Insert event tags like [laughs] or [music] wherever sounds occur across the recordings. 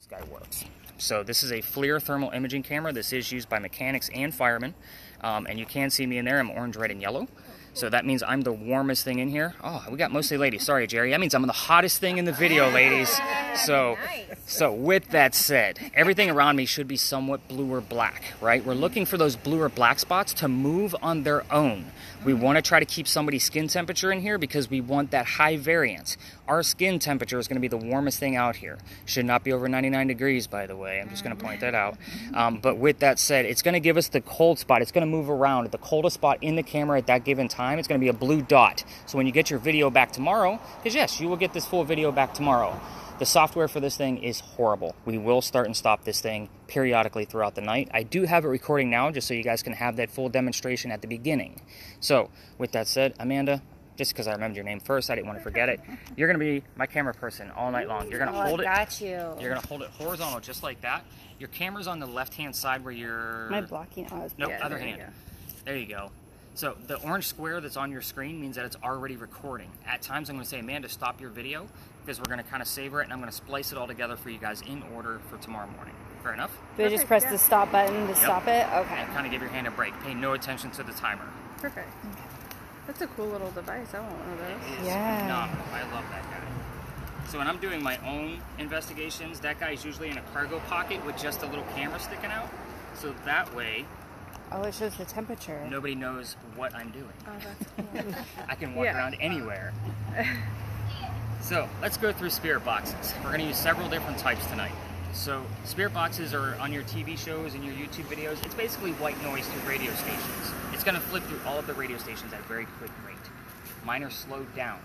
This guy works. So this is a FLIR thermal imaging camera. This is used by mechanics and firemen. Um, and you can see me in there. I'm orange, red, and yellow. So that means I'm the warmest thing in here. Oh, we got mostly ladies. Sorry, Jerry. That means I'm the hottest thing in the video, ladies. So, so with that said, everything around me should be somewhat blue or black, right? We're looking for those blue or black spots to move on their own. We want to try to keep somebody's skin temperature in here because we want that high variance. Our skin temperature is going to be the warmest thing out here. Should not be over 99 degrees, by the way. I'm just going to point that out. Um, but with that said, it's going to give us the cold spot. It's going to move around. The coldest spot in the camera at that given time, it's going to be a blue dot. So when you get your video back tomorrow, because yes, you will get this full video back tomorrow. The software for this thing is horrible. We will start and stop this thing periodically throughout the night. I do have it recording now just so you guys can have that full demonstration at the beginning. So, with that said, Amanda, just because I remembered your name first, I didn't want to forget it. [laughs] You're going to be my camera person all night long. You're going to Oh, hold it. got you. You're going to hold it horizontal just like that. Your camera's on the left-hand side where you're My blocking? Oh, no, Nope, other there you hand. There you go. So the orange square that's on your screen means that it's already recording. At times I'm going to say, Amanda, stop your video because we're going to kind of savor it and I'm going to splice it all together for you guys in order for tomorrow morning. Fair enough? go. Do I just press yeah. the stop button to stop it? Okay. And kind of give your hand a break. Pay no attention to the timer. Perfect. That's a cool little device. I want one of those. It is Yeah. phenomenal. I love that guy. So when I'm doing my own investigations, that guy's usually in a cargo pocket with just a little camera sticking out. So that way, Oh, it shows the temperature. nobody knows what I'm doing. Oh, that's [laughs] cool. I can walk Yeah. around anywhere. [laughs] so let's go through spirit boxes. We're going to use several different types tonight. So spirit boxes are on your TV shows and your YouTube videos. It's basically white noise through radio stations. It's going to flip through all of the radio stations at a very quick rate. Mine are slowed down.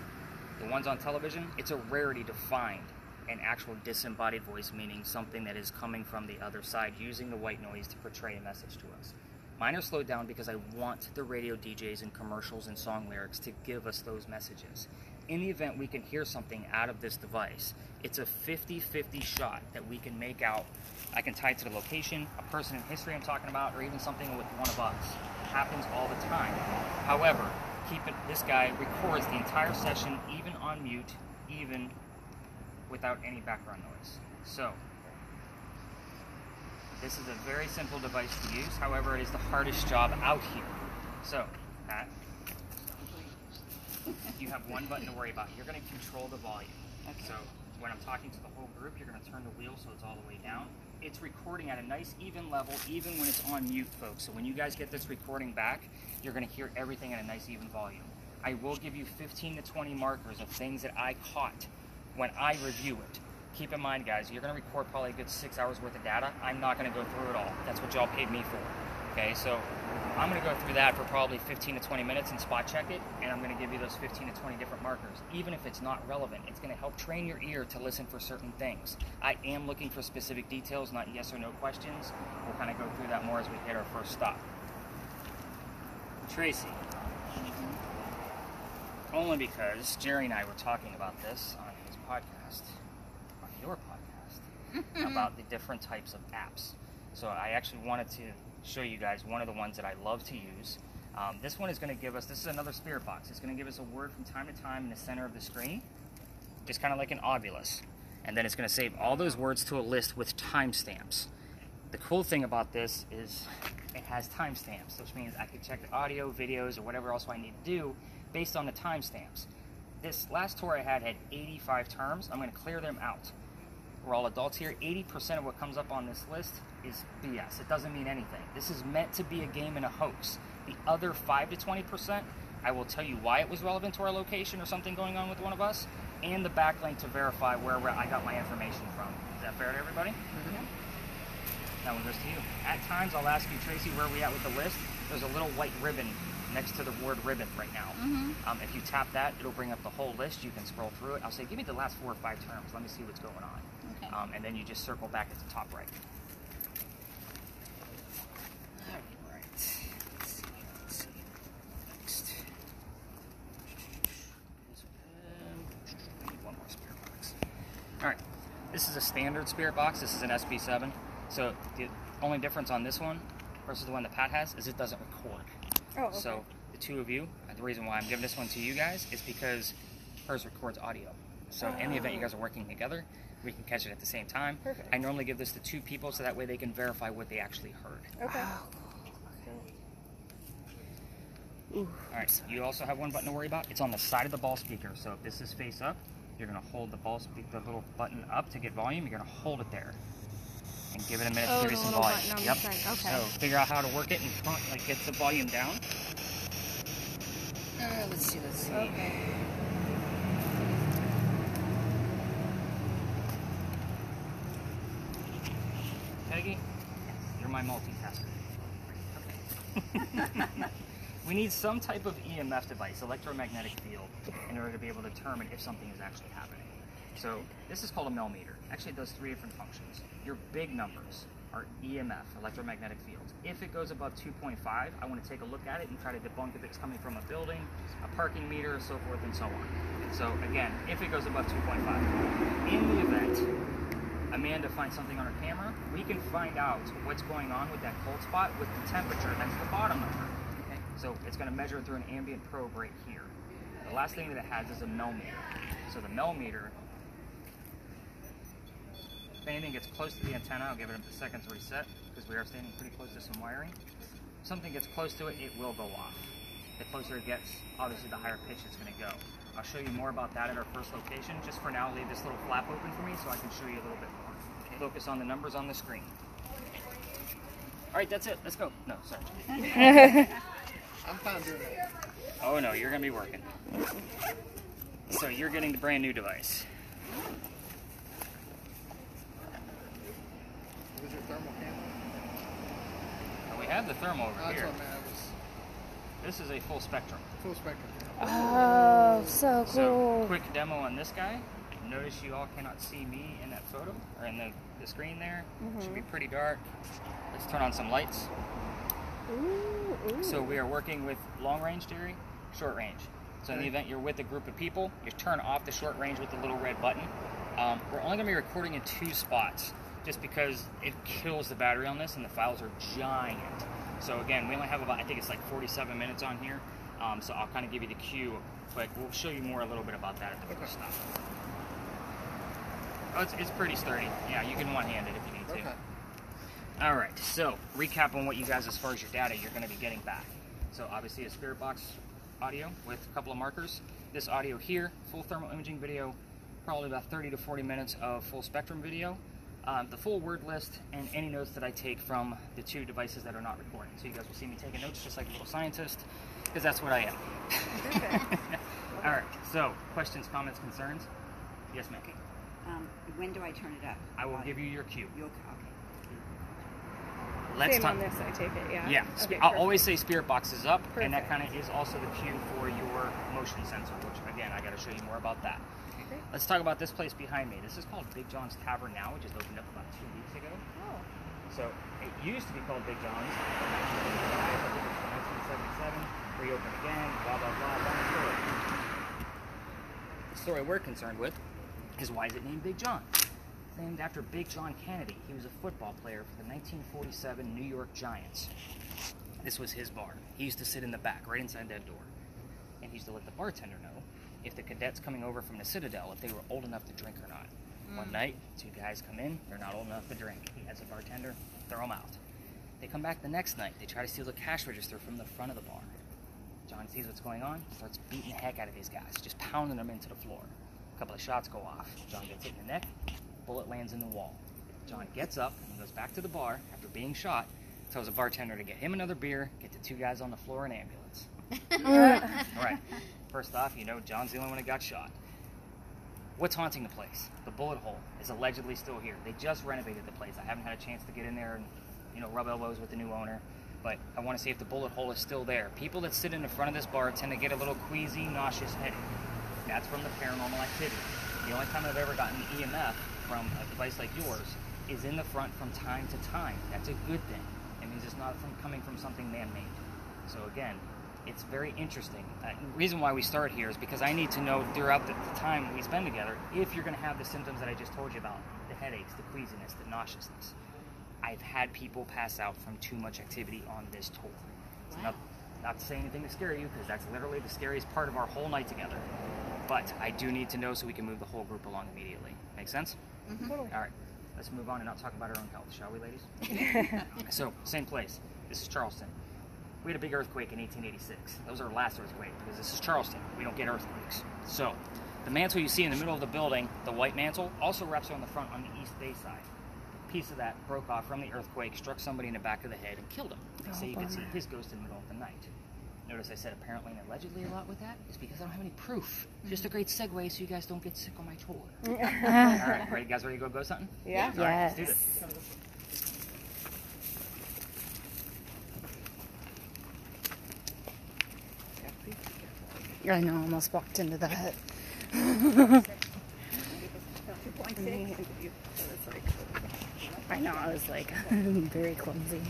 The ones on television, it's a rarity to find an actual disembodied voice, meaning something that is coming from the other side using the white noise to portray a message to us. Mine are slowed down because I want the radio DJs and commercials and song lyrics to give us those messages. In the event we can hear something out of this device, it's a 50 50 shot that we can make out. I can tie it to the location, a person in history I'm talking about, or even something with one of us. It happens all the time. However, keep it, this guy records the entire session, even on mute, even without any background noise. So, this is a very simple device to use. However, it is the hardest job out here. So, Pat, you have one button to worry about. You're going to control the volume. So, when I'm talking to the whole group, you're going to turn the wheel so it's all the way down. It's recording at a nice even level, even when it's on mute, folks. So, when you guys get this recording back, you're going to hear everything at a nice even volume. I will give you 15 to 20 markers of things that I caught when I review it. Keep in mind, guys, you're going to record probably a good six hours worth of data. I'm not going to go through it all. That's what y'all paid me for. Okay, so I'm going to go through that for probably 15 to 20 minutes and spot check it, and I'm going to give you those 15 to 20 different markers. Even if it's not relevant, it's going to help train your ear to listen for certain things. I am looking for specific details, not yes or no questions. We'll kind of go through that more as we hit our first stop. Tracy. Mm-hmm. Only because Jerry and I were talking about this on his podcast, on your podcast, [laughs] about the different types of apps. So I actually wanted to show you guys one of the ones that I love to use. Um, this one is going to give us, this is another spirit box. It's going to give us a word from time to time in the center of the screen, just kind of like an Ovilus. And then it's going to save all those words to a list with timestamps. The cool thing about this is it has timestamps, which means I can check the audio, videos, or whatever else I need to do based on the timestamps. This last tour I had had 85 terms. I'm going to clear them out. We're all adults here. 80% of what comes up on this list is BS. It doesn't mean anything. This is meant to be a game and a hoax. The other 5 to 20%, I will tell you why it was relevant to our location or something going on with one of us, and the backlink to verify where I got my information from. Is that fair to everybody? That one goes to you. At times, I'll ask you, Tracy, where are we at with the list? There's a little white ribbon next to the word ribbon right now. Um, if you tap that, it'll bring up the whole list. You can scroll through it. I'll say, give me the last four or five terms. Let me see what's going on. Okay. Um, and then you just circle back at the top right. All right. Let's see. Let's see. Next. I need one more spirit box. All right. This is a standard spirit box. This is an SB7. So the only difference on this one versus the one that Pat has is it doesn't record. Oh, okay. So the two of you, the reason why I'm giving this one to you guys is because hers records audio. So in the event you guys are working together, we can catch it at the same time. Perfect. I normally give this to two people so that way they can verify what they actually heard. Okay. All right. So you also have one button to worry about. It's on the side of the ball speaker. So if this is face up, you're gonna hold the ball speak the little button up to get volume. You're gonna hold it there and give it a minute Oh, to give you some little volume. button yep. Okay. So figure out how to work it and front, like get the volume down. Uh, let's see. Let's see. Okay. Peggy, you're my multitasker. We need some type of EMF device, electromagnetic field, in order to be able to determine if something is actually happening. So this is called a Mel Meter. Actually, it does three different functions. Your big numbers are EMF, electromagnetic fields. If it goes above 2.5, I want to take a look at it and try to debunk if it's coming from a building, a parking meter, so forth and so on. So again, if it goes above 2.5, in the event Amanda finds something on her camera, we can find out what's going on with that cold spot with the temperature. That's the bottom number. Okay? So it's going to measure through an ambient probe right here. The last thing that it has is a millimeter. So the millimeter, if anything gets close to the antenna, I'll give it a second to reset because we are standing pretty close to some wiring. If something gets close to it, it will go off. The closer it gets, obviously the higher pitch it's going to go. I'll show you more about that at our first location. Just for now, leave this little flap open for me so I can show you a little bit more. Focus on the numbers on the screen. All right, that's it. Let's go. No, sorry. [laughs] I'm fine doing that. Oh no, you're gonna be working. So you're getting the brand new device. Was your thermal camera? Now, we have the thermal over That's here. what I meant. It was This is a full spectrum. full spectrum. Oh, so cool. So quick demo on this guy. Notice you all cannot see me in that photo or in the, the screen there. Should be mm-hmm. pretty dark. Let's turn on some lights. Ooh, ooh. So we are working with long range, Jerry, short range. So in the event you're with a group of people, you turn off the short range with the little red button. Um, we're only going to be recording in two spots, just because it kills the battery on this, and the files are giant. So again, we only have about I think it's like 47 minutes on here. Um, so I'll kind of give you the cue, but we'll show you more a little bit about that at the first stop. Oh, it's, it's pretty sturdy. Yeah, you can one-hand it if you need to. All right, so recap on what you guys, as far as your data, you're going to be getting back. So obviously a Spirit Box audio with a couple of markers. This audio here, full thermal imaging video, probably about 30 to 40 minutes of full spectrum video. Um, the full word list and any notes that I take from the two devices that are not recording. So you guys will see me taking notes just like a little scientist, because that's what I am. [laughs] All right, so questions, comments, concerns? Yes, ma'am. Um, when do I turn it up? I will give you your cue. You okay? Let's Same talk. on this, I take it, yeah. Yeah, Okay, I'll perfect. always say spirit box is up, and that kind of is also the cue for your motion sensor, which again, I got to show you more about that. Great. Let's talk about this place behind me. This is called Big John's Tavern now, which just opened up about two weeks ago. Oh, So it used to be called Big John's. I think it's 1977, reopened again, blah, blah, blah, long story. The story we're concerned with is why is it named Big John? Named after Big John Canady. He was a football player for the 1947 New York Giants. This was his bar. He used to sit in the back, right inside that door. And he used to let the bartender know if the cadets coming over from the Citadel, if they were old enough to drink or not. One mm. night, two guys come in, they're not old enough to drink. He has a bartender, throw them out. They come back the next night, they try to steal the cash register from the front of the bar. John sees what's going on, starts beating the heck out of these guys, just pounding them into the floor. A couple of shots go off. John gets hit in the neck, bullet lands in the wall. John gets up and goes back to the bar after being shot, tells a bartender to get him another beer, get the two guys on the floor an ambulance. [laughs] All right. First off, you know John's the only one that got shot. What's haunting the place? The bullet hole is allegedly still here. They just renovated the place. I haven't had a chance to get in there and, you know, rub elbows with the new owner, but I want to see if the bullet hole is still there. People that sit in the front of this bar tend to get a little queasy, nauseous headache. That's from the paranormal activity. The only time I've ever gotten EMF from a device like yours is in the front from time to time. That's a good thing. It means it's not from coming from something man-made. So again, it's very interesting. Uh, the reason why we start here is because I need to know throughout the, the time we spend together if you're going to have the symptoms that I just told you about the headaches, the queasiness, the nauseousness. I've had people pass out from too much activity on this tour. It's not, not to say anything to scare you because that's literally the scariest part of our whole night together. But I do need to know so we can move the whole group along immediately. Make sense? Mm-hmm. Totally. All right, let's move on and not talk about our own health, shall we, ladies? [laughs] so, same place. This is Charleston. We had a big earthquake in 1886. That was our last earthquake because this is Charleston. We don't get earthquakes. So, the mantle you see in the middle of the building, the white mantle, also wraps around the front on the east bay side. A piece of that broke off from the earthquake, struck somebody in the back of the head, and killed him. Oh, they say you can see his ghost in the middle of the night. Notice I said apparently and allegedly a lot with that is because I don't have any proof. Just a great segue so you guys don't get sick on my tour. [laughs] All right, ready, guys, ready to go go something? Yeah. All right, let's do Yes. this. I know, I almost walked into that. [laughs] I know, I was like, [laughs] very clumsy.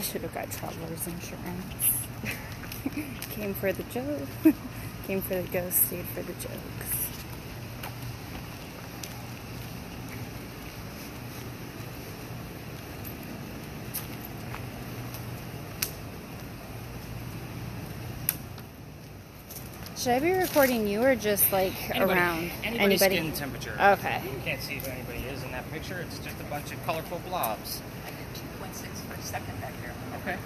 I should have got traveler's insurance. [laughs] Came for the joke. [laughs] Came for the ghost, stayed for the jokes. Should I be recording you or just like Anybody, around? anybody's Anybody? skin temperature. Okay. You can't see who anybody is in that picture. It's just a bunch of colorful blobs. I did 2.6 for a second back there. Okay.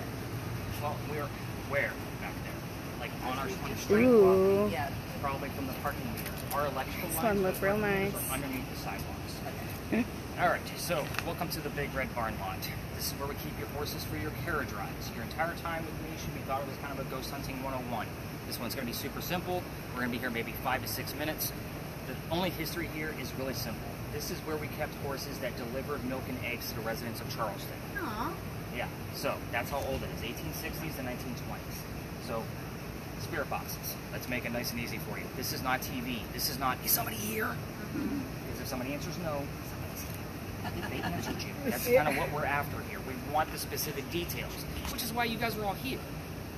Well, we're where back there? Like on our swing straight Ooh. Yeah. probably from the parking meters. Our electrical This lines one for real parking nice. are underneath the sidewalks. [laughs] All right, so welcome to the Big Red Barn Lot. This is where we keep your horses for your carriage rides. Your entire time with me should be thought of as kind of a ghost hunting 101. This one's going to be super simple. We're going to be here maybe five to six minutes. The only history here is really simple. This is where we kept horses that delivered milk and eggs to the residents of Charleston. Aw. Yeah, so that's how old it is 1860s to 1920s. So, spirit boxes. Let's make it nice and easy for you. This is not TV. This is not, is somebody here? Because if somebody answers no, they answered you. [laughs] That's kind of what we're after here. We want the specific details, which is why you guys are all here.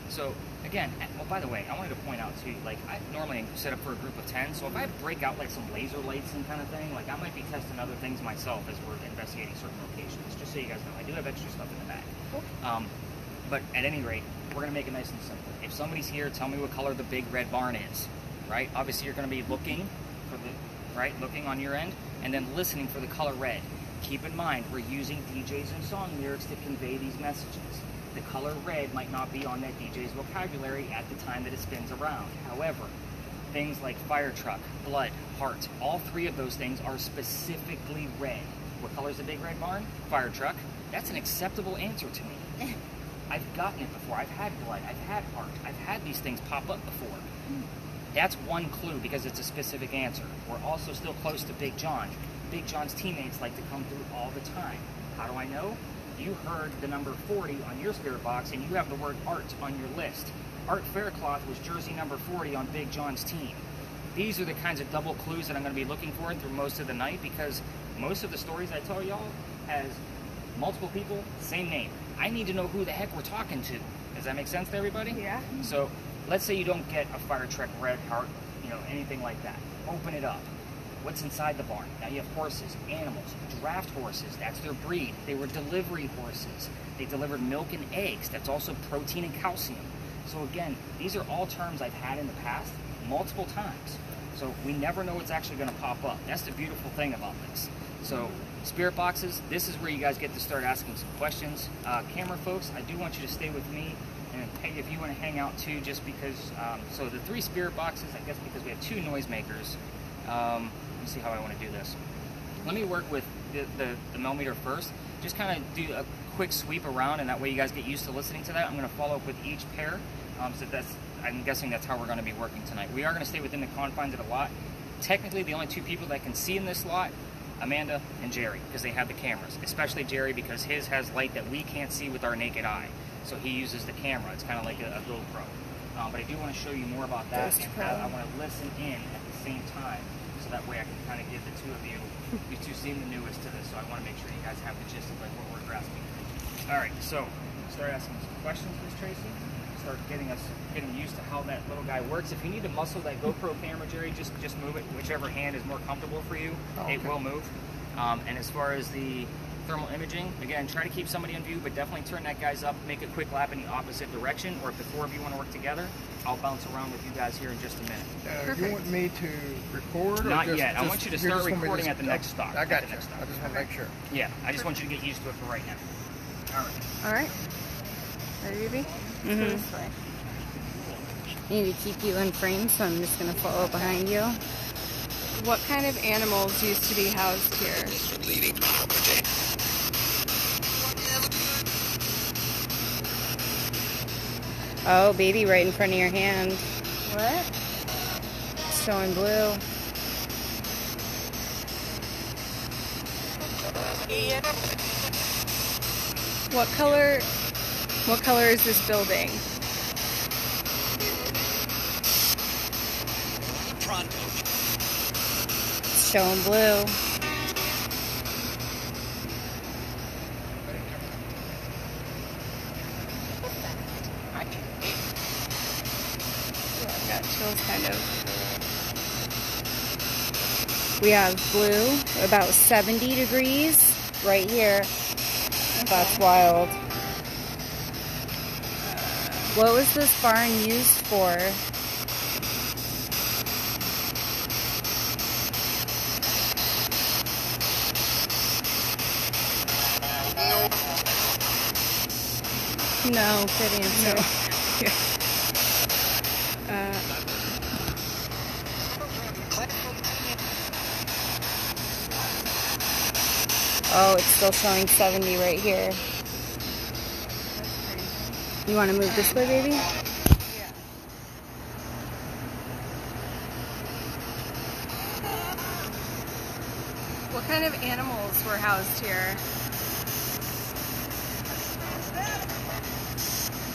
So, again, well, by the way, I wanted to point out too, like, I normally set up for a group of 10, so if I break out like some laser lights and kind of thing, like, I might be testing other things myself as we're investigating certain locations, just so you guys know. I do have extra stuff in the back. Um, but at any rate, we're going to make it nice and simple. If somebody's here, tell me what color the big red barn is, right? Obviously, you're going to be looking for the, right, looking on your end, and then listening for the color red. Keep in mind, we're using DJs and song lyrics to convey these messages. The color red might not be on that DJ's vocabulary at the time that it spins around. However, things like fire truck, blood, heart, all three of those things are specifically red. What color is the big red barn? Fire truck. That's an acceptable answer to me. [laughs] I've gotten it before. I've had blood. I've had heart. I've had these things pop up before. That's one clue because it's a specific answer. We're also still close to Big John. Big John's teammates like to come through all the time. How do I know? You heard the number 40 on your spirit box and you have the word art on your list. Art Faircloth was jersey number 40 on Big John's team. These are the kinds of double clues that I'm going to be looking for through most of the night because most of the stories I tell y'all has multiple people, same name. I need to know who the heck we're talking to. Does that make sense to everybody? Yeah. So let's say you don't get a fire truck red heart, you know, anything like that. Open it up. What's inside the barn? Now you have horses, animals, draft horses. That's their breed. They were delivery horses. They delivered milk and eggs. That's also protein and calcium. So again, these are all terms I've had in the past multiple times. So we never know what's actually going to pop up. That's the beautiful thing about this. So spirit boxes, this is where you guys get to start asking some questions. Uh, camera folks, I do want you to stay with me. And hey, if you want to hang out too, just because, um, so the three spirit boxes, I guess because we have two noisemakers. Um, me see how I want to do this. Let me work with the, the, the Mel Meter first. Just kind of do a quick sweep around, and that way you guys get used to listening to that. I'm going to follow up with each pair. Um, so that's, I'm guessing that's how we're going to be working tonight. We are going to stay within the confines of the lot. Technically, the only two people that can see in this lot, Amanda and Jerry, because they have the cameras. Especially Jerry, because his has light that we can't see with our naked eye. So he uses the camera. It's kind of like a, a GoPro. Um, but I do want to show you more about that. And Pro. I want to listen in at the same time, so that way I can kind of give the two of you. You two seem the newest to this, so I want to make sure you guys have the gist of like what we're grasping. All right, so start asking some questions, Miss Tracy. Start getting us getting used to how that little guy works. If you need to muscle that GoPro camera, Jerry, just just move it whichever hand is more comfortable for you. Oh, It will move. Um, and as far as the thermal imaging. Again, try to keep somebody in view, but definitely turn that guys up, make a quick lap in the opposite direction, or if the four of you want to work together, I'll bounce around with you guys here in just a minute. Uh, you want me to record? Or Not just, yet. I want you to start just gonna recording at the next stop, I got the you. next stop. I just want to make sure. Yeah, I just want you to get used to it for right now. All right. All right. Ready, baby? Mhm. This way. I need to keep you in frame, so I'm just gonna follow behind you. What kind of animals used to be housed here? Oh, baby, right in front of your hand. What? Showing blue. What color? What color is this building? Showing blue. Yeah, I've got chills, kind of. We have blue, about 70 degrees right here. That's wild. What was this barn used for? No, good answer. Uh, Oh, it's still showing 70 right here. You want to move this way, baby? yeah. What kind of animals were housed here?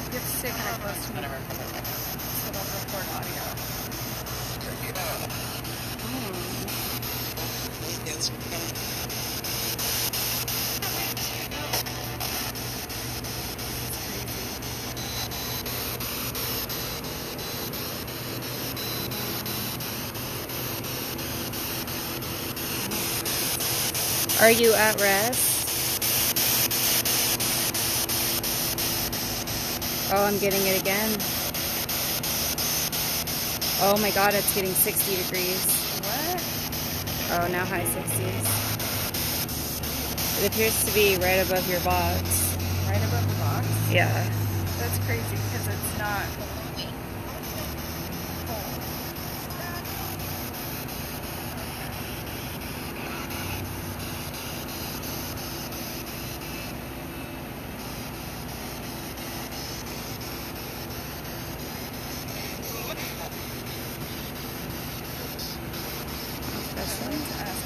You have to stay kind of close to me. So don't record audio. Hmm. Are you at rest? Oh, I'm getting it again. Oh my god, it's getting 60 degrees. What? Oh, now high 60s. It appears to be right above your box. Right above the box? Yeah. That's crazy because it's not.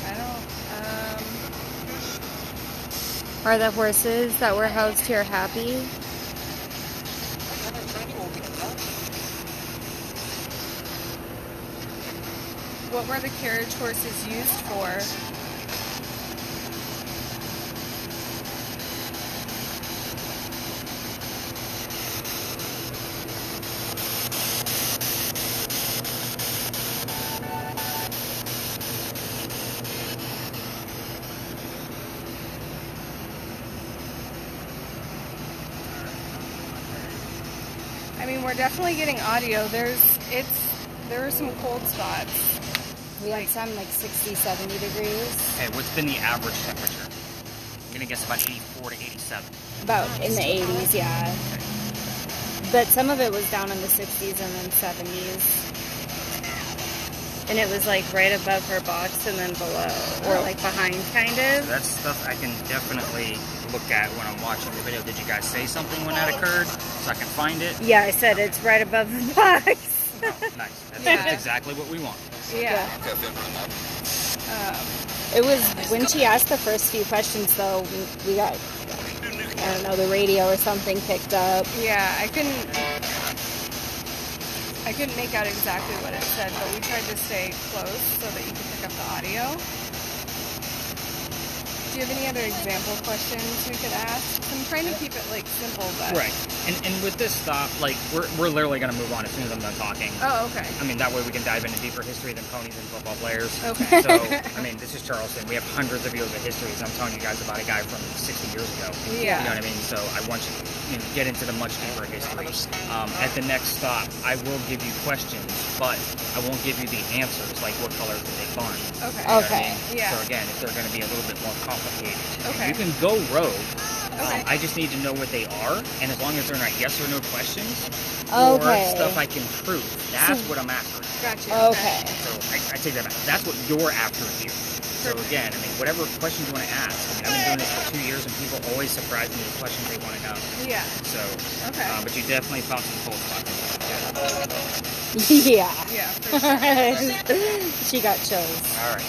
I don't. Um, Are the horses that were housed here happy? what were the carriage horses used for? Definitely getting audio. There's, it's, there are some cold spots. We had some like 60, 70 degrees. Hey, what's been the average temperature? I'm gonna guess about 84 to 87. About in the 80s, yeah. But some of it was down in the 60s and then 70s. And it was like right above her box and then below, or oh. like behind, kind of. that's stuff I can definitely look at when I'm watching the video. Did you guys say something when that occurred so I can find it? Yeah, I said it's right above the box. No, nice. That's, Yeah. exactly what we want. Yeah. Um, it was when she asked the first few questions, though. We, we got, I don't know, the radio or something picked up. Yeah, I couldn't. I couldn't make out exactly what it said, but we tried to stay close so that you could pick up the audio. Do you have any other example questions we could ask? I'm trying to keep it like simple, but Right. And, and with this stop, like we're, we're literally gonna move on as soon as I'm done talking. Oh, okay. I mean that way we can dive into deeper history than ponies and football players. Okay. So [laughs] I mean this is Charleston. We have hundreds of years of histories. I'm telling you guys about a guy from 60 years ago. Yeah. You know what I mean? So I want you to you know, get into the much deeper history. Um, at the next stop, I will give you questions, but I won't give you the answers, like what color did they barn. Okay. You know what I Okay. mean? Yeah. So again, if they're going to be a little bit more complicated, Okay. you can go rogue. Okay. Um, I just need to know what they are, and as long as they're not yes or no questions or Okay. stuff I can prove, that's what I'm after. Gotcha. Okay. So I, I take that back. That's what you're after here. So again, I mean, whatever questions you want to ask. I mean, I've been doing this for two years, and people always surprise me with questions they want to know. Yeah. So, Okay. uh, but you definitely found some cold spots. yeah. Yeah. For sure. she got chills. All right.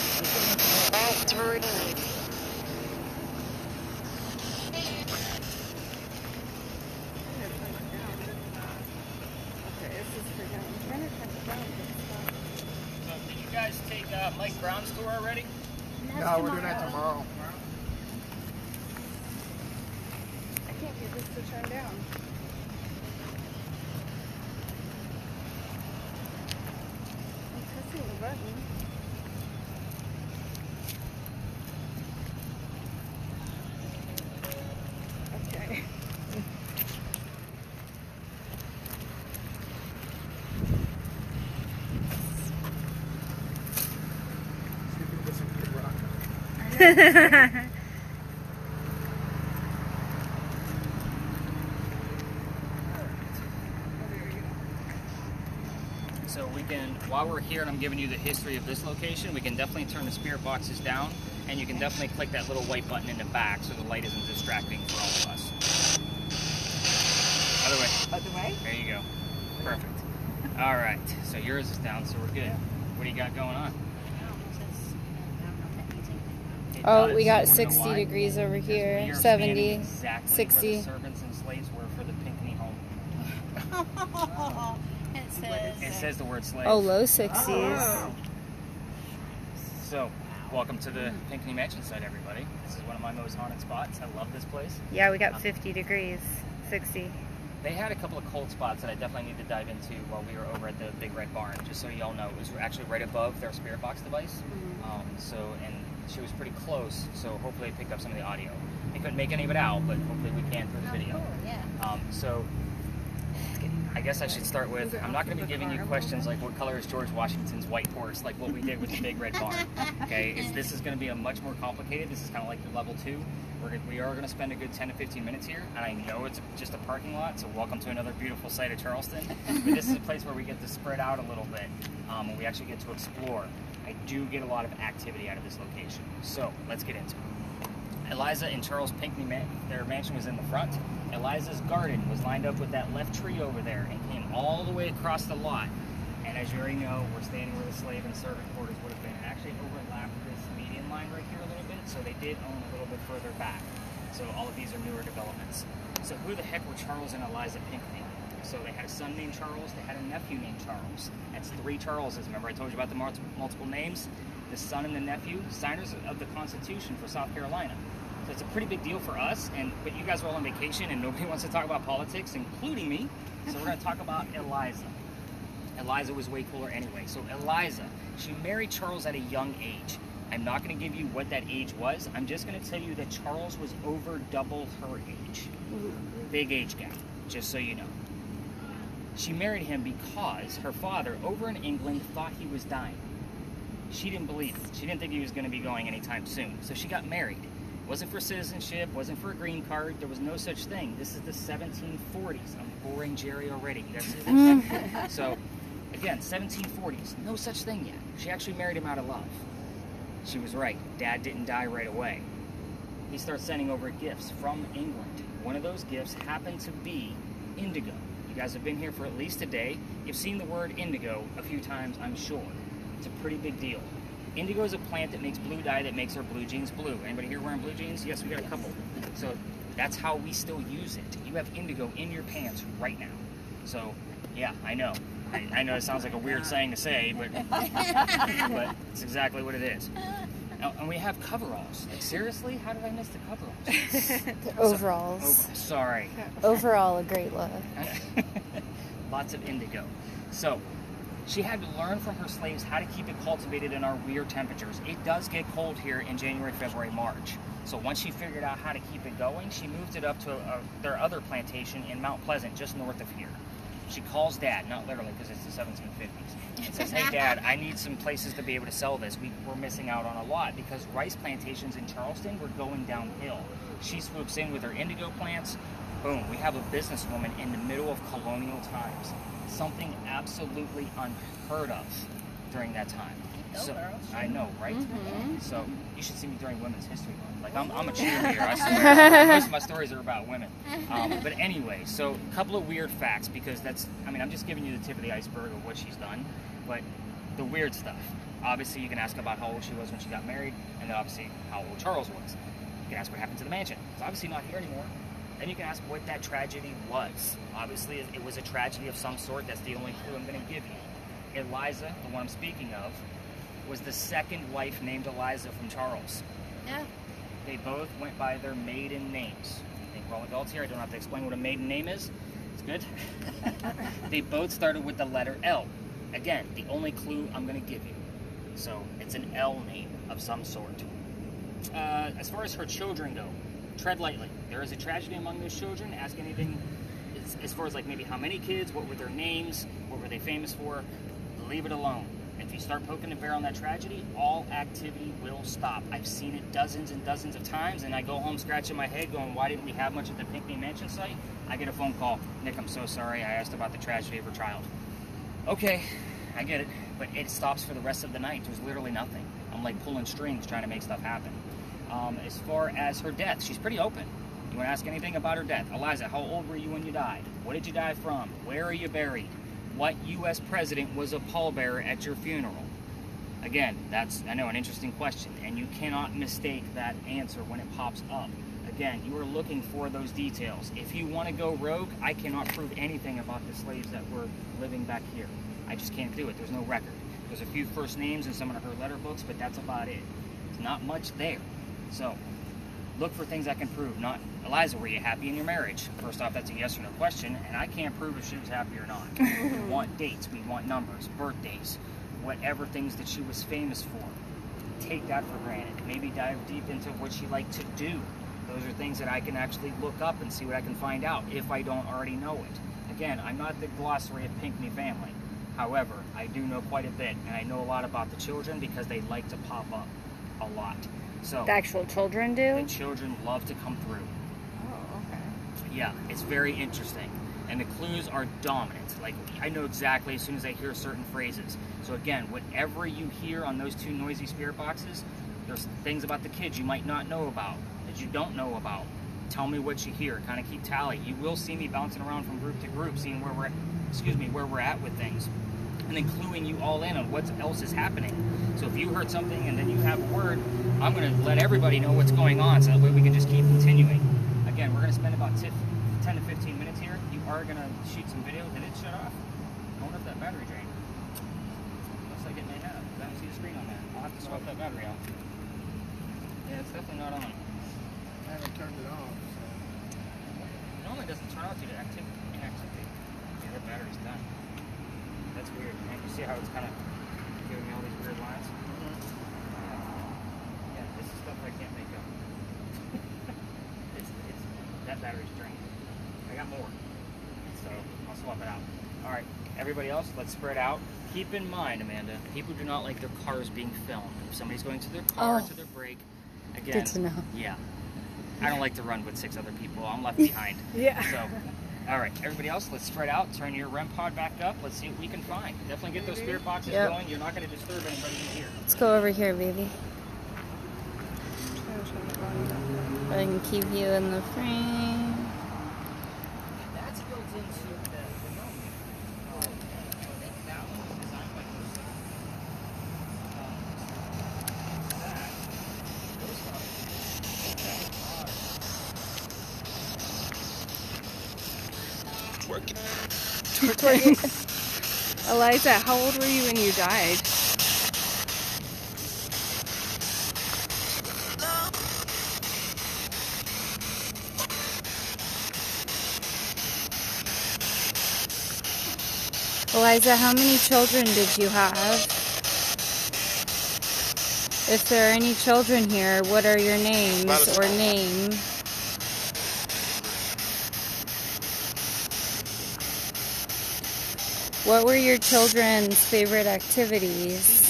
No, we're doing that tomorrow. I can't get this to turn down. I'm pressing the button. Okay. See if we can get some good rock. Oh, there you go. [laughs] So we can, while we're here and I'm giving you the history of this location, we can definitely turn the spirit boxes down, and you can definitely click that little white button in the back so the light isn't distracting for all of us. Other way. Other way? There you go. Perfect. All right. So yours is down, so we're good. What do you got going on? It Oh, we got You wanna know 60 degrees over here. 70, exactly 60. the servants and slaves were for the Pinckney home. [laughs] it says. It says the word slave. Oh, low 60s. Oh. So, welcome to the Pinckney Mansion site, everybody. This is one of my most haunted spots. I love this place. Yeah, we got 50 degrees. 60. They had a couple of cold spots that I definitely need to dive into while we were over at the Big Red Barn. Just so y'all know, it was actually right above their spirit box device. Um, so, and she was pretty close. So hopefully, it picked up some of the audio. I couldn't make any of it out, but hopefully, we can through the video. yeah. Um, so, I guess I should start with I'm not going to be giving you questions like what color is George Washington's white horse, like what we did with the Big Red Barn. [laughs] Okay, it's, this is going to be a much more complicated. This is kind of like the level two. We're gonna, we are going to spend a good 10 to 15 minutes here, and I know it's just a parking lot. So welcome to another beautiful site of Charleston. But this is a place where we get to spread out a little bit, um, and we actually get to explore. I do get a lot of activity out of this location. So let's get into it. Eliza and Charles Pinckney, their mansion was in the front. Eliza's garden was lined up with that left tree over there and came all the way across the lot. And as you already know, we're standing where the slave and servant quarters would have been. It actually overlapped this median line right here a little bit, so they did own a little bit further back. So all of these are newer developments. So who the heck were Charles and Eliza Pinckney? So they had a son named Charles, they had a nephew named Charles. That's three Charleses. Remember I told you about the multiple names? The son and the nephew, signers of the Constitution for South Carolina. So it's a pretty big deal for us, and but you guys are all on vacation and nobody [laughs] wants to talk about politics, including me. So we're gonna talk about Eliza. Eliza was way cooler anyway. So Eliza, she married Charles at a young age. I'm not going to give you what that age was. I'm just going to tell you that Charles was over double her age. Mm-hmm. Big age gap, just so you know. She married him because her father over in England thought he was dying. She didn't believe it. She didn't think he was going to be going anytime soon. So she got married. It Wasn't for citizenship, wasn't for a green card. There was no such thing. This is the 1740s. I'm boring Jerry already. [laughs] So, again, 1740s. No such thing yet. She actually married him out of love. She was right. Dad didn't die right away. He starts sending over gifts from England. One of those gifts happened to be indigo. You guys have been here for at least a day. You've seen the word indigo a few times, I'm sure. It's a pretty big deal. Indigo is a plant that makes blue dye that makes our blue jeans blue. Anybody here wearing blue jeans? Yes, we got a couple. So that's how we still use it. You have indigo in your pants right now. So yeah, I know. I, I know it sounds like a weird [laughs] saying to say, but [laughs] but it's exactly what it is. Oh, and we have coveralls. Like seriously, how did I miss the coveralls? [laughs] The overalls. Over, sorry. [laughs] Overall, a great look. [laughs] Lots of indigo. So, she had to learn from her slaves how to keep it cultivated in our weird temperatures. It does get cold here in January, February, March. So once she figured out how to keep it going, she moved it up to a, their other plantation in Mount Pleasant, just north of here. She calls Dad, not literally because it's the 1750s, says, "Hey Dad, I need some places to be able to sell this. We, we're missing out on a lot because rice plantations in Charleston were going downhill." She swoops in with her indigo plants. Boom, we have a businesswoman in the middle of colonial times. Something absolutely unheard of during that time. So, I know, right? So you should see me during Women's History Month. Like I'm, I'm a [laughs] cheerleader. I swear. [laughs] Most of my stories are about women. Um, but anyway, so a couple of weird facts because that's. I mean, I'm just giving you the tip of the iceberg of what she's done, but the weird stuff. Obviously, you can ask about how old she was when she got married, and then obviously how old Charles was. You can ask what happened to the mansion. It's obviously not here anymore. Then you can ask what that tragedy was. Obviously, it it was a tragedy of some sort. That's the only clue I'm going to give you. Eliza, the one I'm speaking of, was the second wife named Eliza from Charles. Yeah. They both went by their maiden names. I think we're all adults here. I don't have to explain what a maiden name is. It's good. [laughs] they both started with the letter L. Again, the only clue I'm going to give you. So it's an L name of some sort. Uh, as far as her children go, tread lightly. There is a tragedy among those children. Ask anything as, as far as like maybe how many kids, what were their names, what were they famous for. Leave it alone. If you start poking the bear on that tragedy, all activity will stop. I've seen it dozens and dozens of times, and I go home scratching my head, going, "Why didn't we have much at the Pinckney Mansion site?" I get a phone call, Nick, I'm so sorry. I asked about the tragedy of her child. Okay, I get it, but it stops for the rest of the night. There's literally nothing. I'm like pulling strings trying to make stuff happen. Um, as far as her death, she's pretty open. You want to ask anything about her death? Eliza, how old were you when you died? What did you die from? Where are you buried? What U.S. president was a pallbearer at your funeral? Again, that's, I know, an interesting question, and you cannot mistake that answer when it pops up. Again, you are looking for those details. If you want to go rogue, I cannot prove anything about the slaves that were living back here. I just can't do it. There's no record. There's a few first names in some of her letter books, but that's about it. It's not much there. So, look for things I can prove. Not, Eliza, were you happy in your marriage? First off, that's a yes or no question, and I can't prove if she was happy or not. [laughs] we want dates, we want numbers, birthdays, whatever things that she was famous for. Take that for granted. Maybe dive deep into what she liked to do. Those are things that I can actually look up and see what I can find out if I don't already know it. Again, I'm not the glossary of Pinckney family. However, I do know quite a bit, and I know a lot about the children because they like to pop up a lot. So The actual children do. the children love to come through. Yeah, it's very interesting. And the clues are dominant. Like, I know exactly as soon as I hear certain phrases. So, again, whatever you hear on those two noisy spirit boxes, there's things about the kids you might not know about, that you don't know about. Tell me what you hear. Kind of keep tally. You will see me bouncing around from group to group, seeing where we're, excuse me, where we're at with things, and then cluing you all in on what else is happening. So if you heard something and then you have a word, I'm going to let everybody know what's going on, so that way we can just keep continuing. Going to spend about 10 10 to 15 minutes here. You are going to shoot some video. Did it shut off? I wonder if that battery drained. Looks like it may have. I don't see the screen on that. I'll have to swap that battery out. Yeah, it's definitely not on. I haven't turned it off. It normally doesn't turn off due to activity. Inactivity. Yeah, that battery's done. That's weird. Man. You see how it's kind of giving me all these weird lines? Yeah, this is stuff I can't make up. it's, it's, that battery's drained. I got more. So I'll swap it out. All right, everybody else, let's spread out. Keep in mind, Amanda, people do not like their cars being filmed. If somebody's going to their car, Oh. to their brake, again. Good to know. Yeah. I don't like to run with six other people. I'm left behind. [laughs] Yeah. So, all right, everybody else, let's spread out. Turn your REM pod back up. Let's see what we can find. Definitely get those spirit boxes Yep. going. You're not going to disturb anybody in here. Let's go over here, baby. Trying to turn the volume down. I can keep you in the frame. Twerking. Twerking. [laughs] Eliza, how old were you when you died? Eliza, how many children did you have? If there are any children here, what are your names or names? What were your children's favorite activities?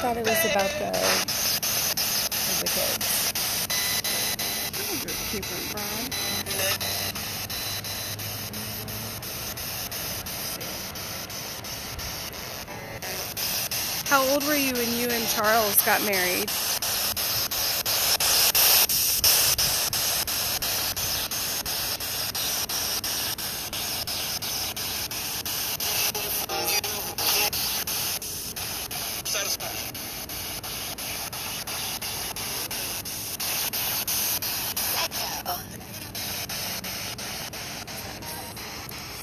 thought it was about the, the kids. Keep it broad. How old were you when you and Charles got married?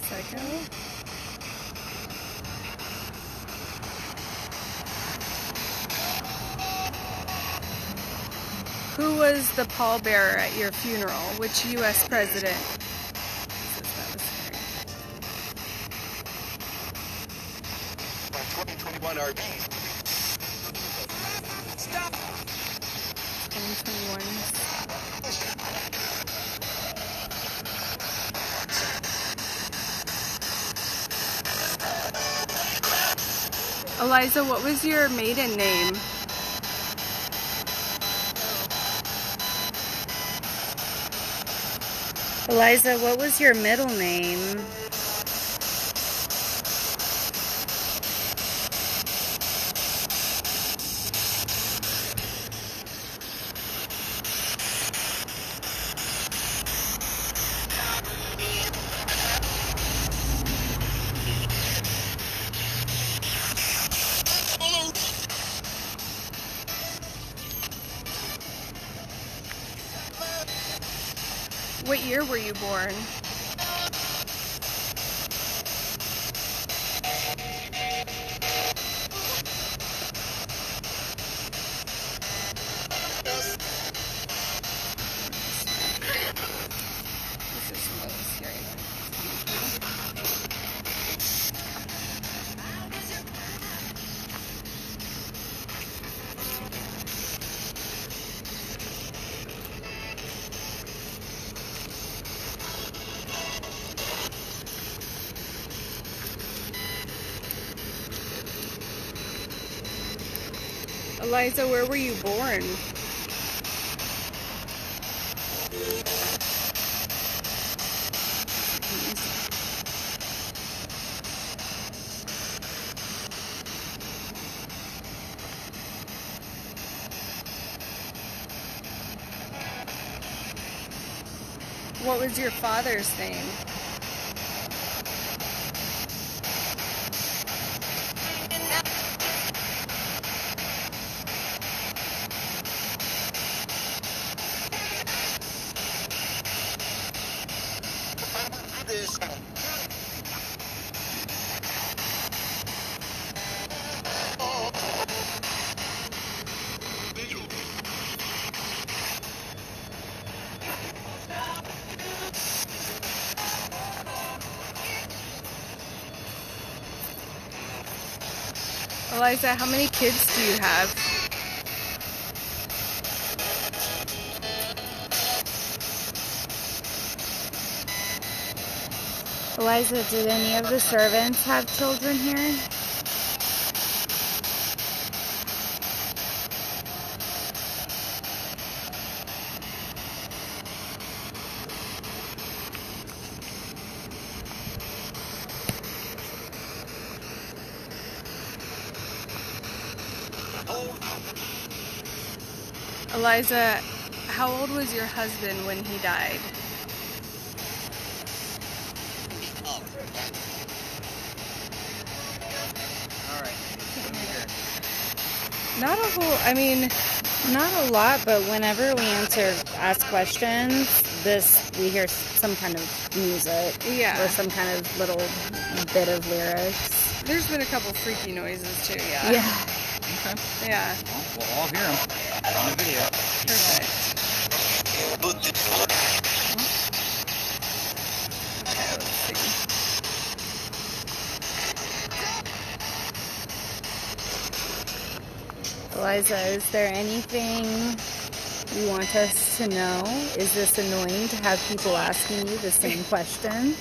Second. Who was the pallbearer at your funeral? Which U.S. president? My 2021 RV. 2021. Eliza, what was your maiden name? Eliza, what was your middle name? What year were you born? This is really scary. Eliza, where were you born? What was your father's name? Eliza, how many kids do you have? Eliza, did any of the servants have children here? Eliza, how old was your husband when he died? Not a whole, I mean, Not a lot, but whenever we answer ask questions, this we hear some kind of music Yeah. or some kind of little bit of lyrics. there's been a couple freaky noises too, yeah. Yeah. Okay. Yeah. Well, we'll all hear them. On video. Perfect. Eliza, is there anything you want us to know? Is this annoying to have people asking you the same [laughs] questions?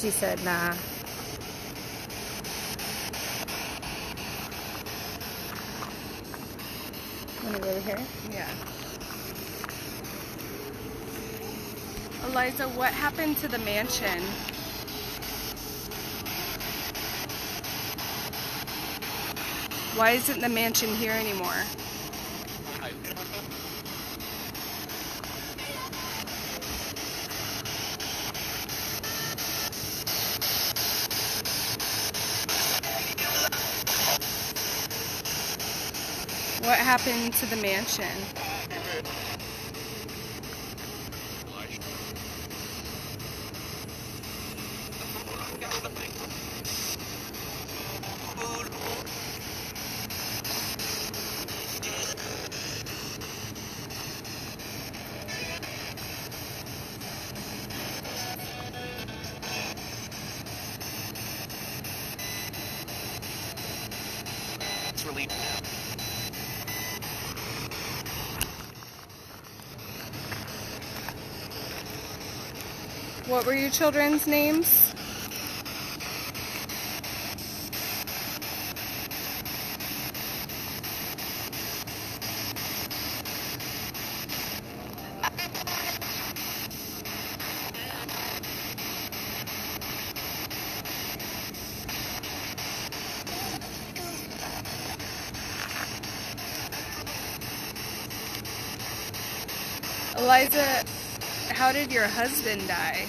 She said, nah. Want to go over here? Yeah. Eliza, what happened to the mansion? Why isn't the mansion here anymore? What happened to the mansion? Children's names? Eliza, how did your husband die?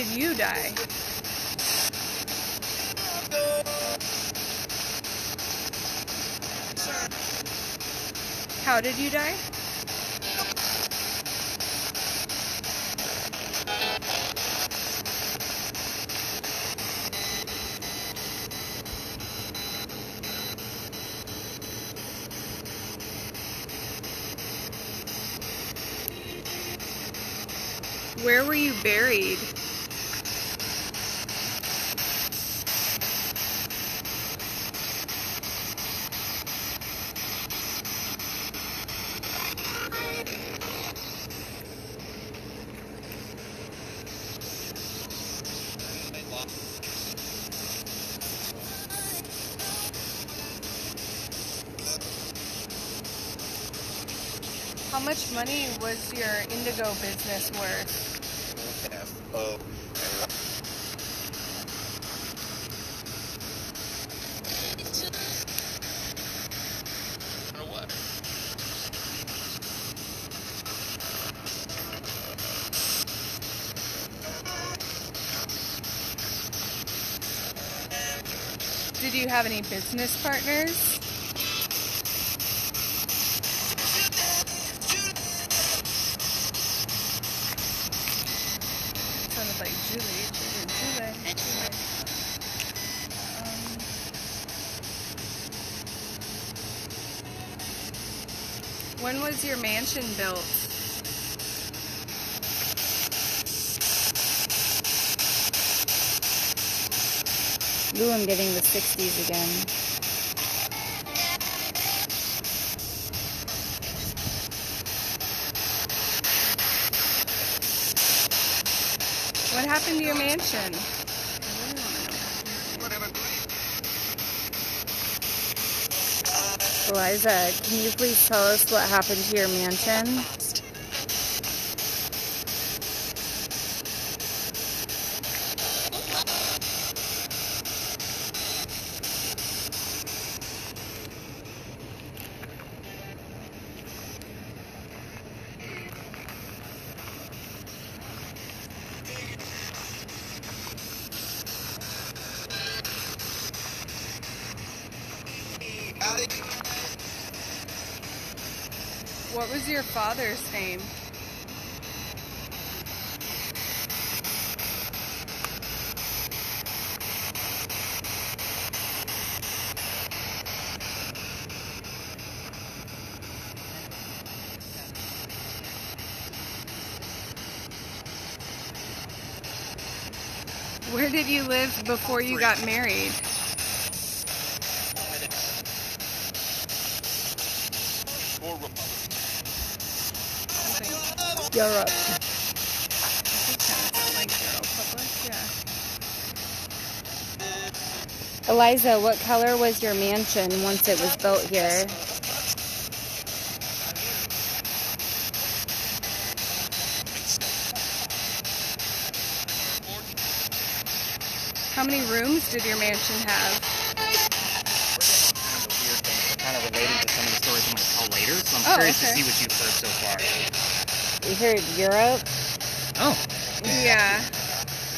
Did you die? How did you die? Where were you buried? How much money was your indigo business worth? F O. Did you have any business partners? Sounded like Julie. Julie, Julie, Julie. Um, when was your mansion built? Ooh, I'm getting the 60s again. What happened to your mansion? Eliza, can you please tell us what happened to your mansion? Where did you live before you got married? Europe. Like yeah. Eliza, what color was your mansion once it was built here? Many rooms did your mansion have? kind of a weird thing. They're kind of related to some of the stories I'm going to tell later, so I'm Oh, curious okay. to see what you've heard so far. You heard Europe? Oh, Yeah.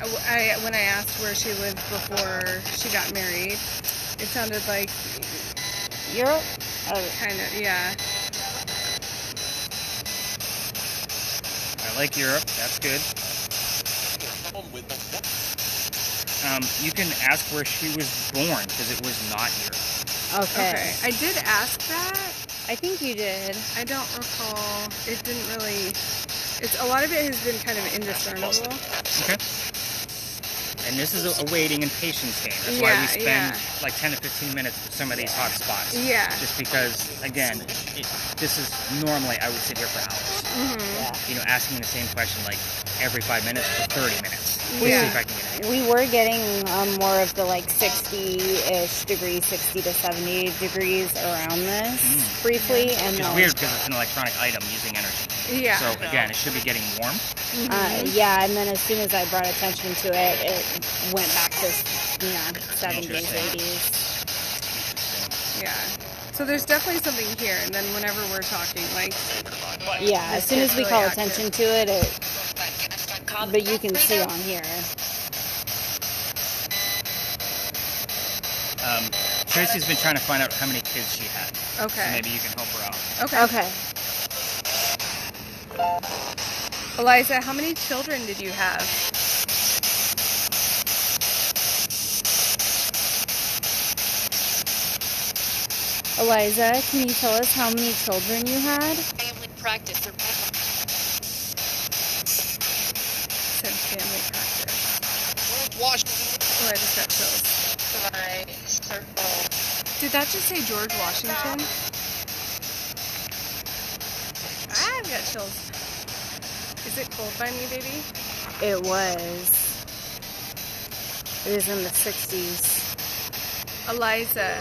Uh, I, when I asked where she lived before she got married, it sounded like Europe? Oh, kind of, yeah. I like Europe. That's good. Home with the Um, you can ask where she was born because it was not Europe. okay. Okay. I did ask that. I think you did. I don't recall. It didn't really. It's a lot of it has been kind of indiscernible. Okay. And this is a, a waiting and patience game. That's why we spend yeah. like 10 to 15 minutes with some of these hot spots. Yeah. Just because, again, it, this is normally I would sit here for hours. Mm -hmm. You know, asking the same question like every five minutes for 30 minutes. Let's Yeah. see if I can get it. We were getting um, more of the like 60-ish degrees, 60 to 70 degrees around this Mm. briefly, and Which is then weird because it's an electronic item using energy. Yeah. So again, it should be getting warm. uh, yeah, and then as soon as I brought attention to it, it went back to you know 70s, 80s. Yeah. So there's definitely something here, and then whenever we're talking, like, Yeah, as soon as we Really call accurate. attention to it, it but you can see on here. Um, Tracy's been trying to find out how many kids she had. So okay, maybe you can help her out. okay, Okay. Eliza, how many children did you have? Eliza, can you tell us how many children you had? Family practice. Said family practice. Washington. Oh, I just got chills. My circle. Did that just say George Washington? I've got chills. Is it cold by me, baby? It was. It was in the 60s. Eliza,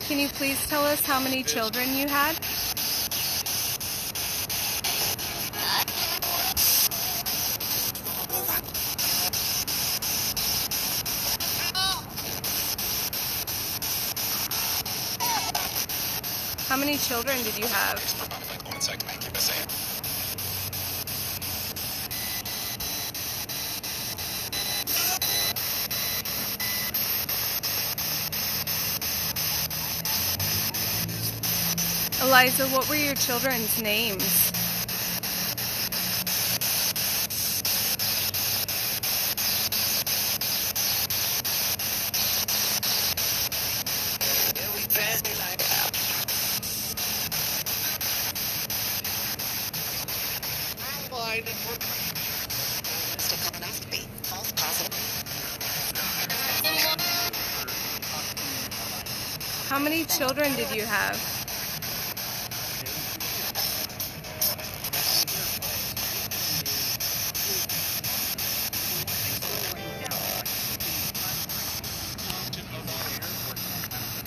can you please tell us how many children you had? How many children did you have? One second, keep it saying. Eliza, what were your children's names? Colonoscopy. False positive. How many children did you have?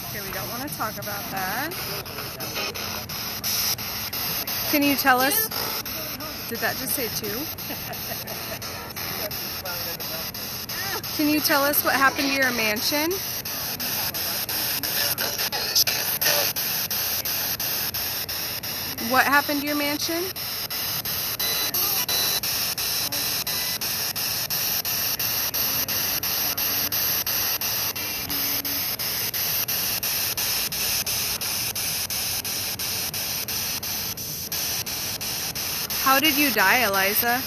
Okay, we don't want to talk about that. Can you tell us? Did that just say two? Can you tell us what happened to your mansion? What happened to your mansion? How did you die, Eliza?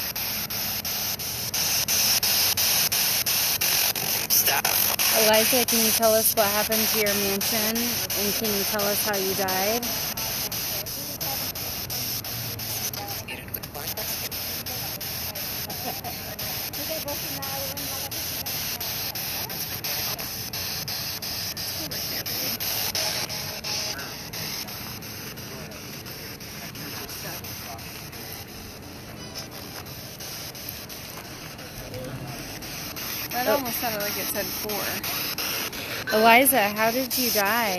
Stop. Eliza, can you tell us what happened to your mansion? And can you tell us how you died? That almost sounded like it said four. Eliza, how did you die?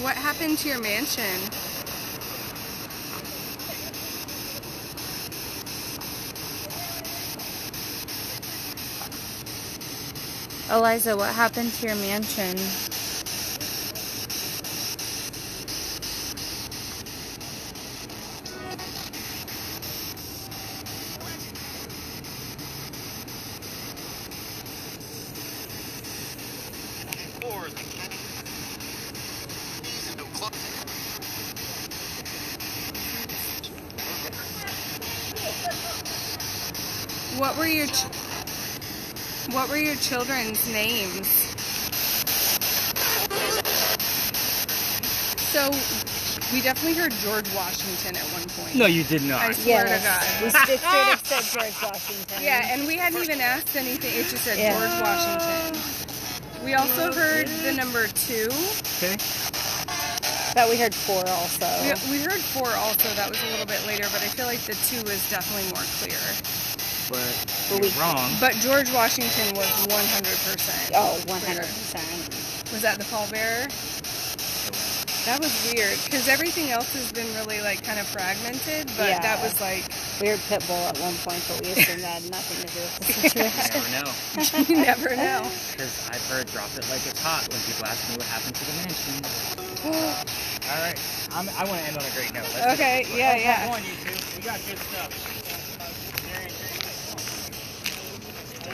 What happened to your mansion? Eliza, what happened to your mansion? What were your What were your children's names? So, we definitely heard George Washington at one point. No, you did not. I swear to God. We straight straight up said [laughs] George Washington. Yeah, and we hadn't even asked anything. It just said Yeah. George Washington. We also heard the number two. Okay. But we heard four also. We, we heard four also. That was a little bit later, but I feel like the two is definitely more clear. But But wrong. But George Washington was 100%. Oh, 100%. Was that the pallbearer? That was weird because everything else has been really like kind of fragmented, but Yeah. that was like weird pit bull at one point, but we assumed that had nothing to do with the You situation. never know. you never know. [laughs] Because I've heard drop it like it's hot when people ask me what happened to the mansion. [gasps] All right. I'm, I want to end on a great note. Let's Okay, this. yeah, Oh, yeah. Come on, you two. You got good stuff. Jerry, Jerry, come on. What do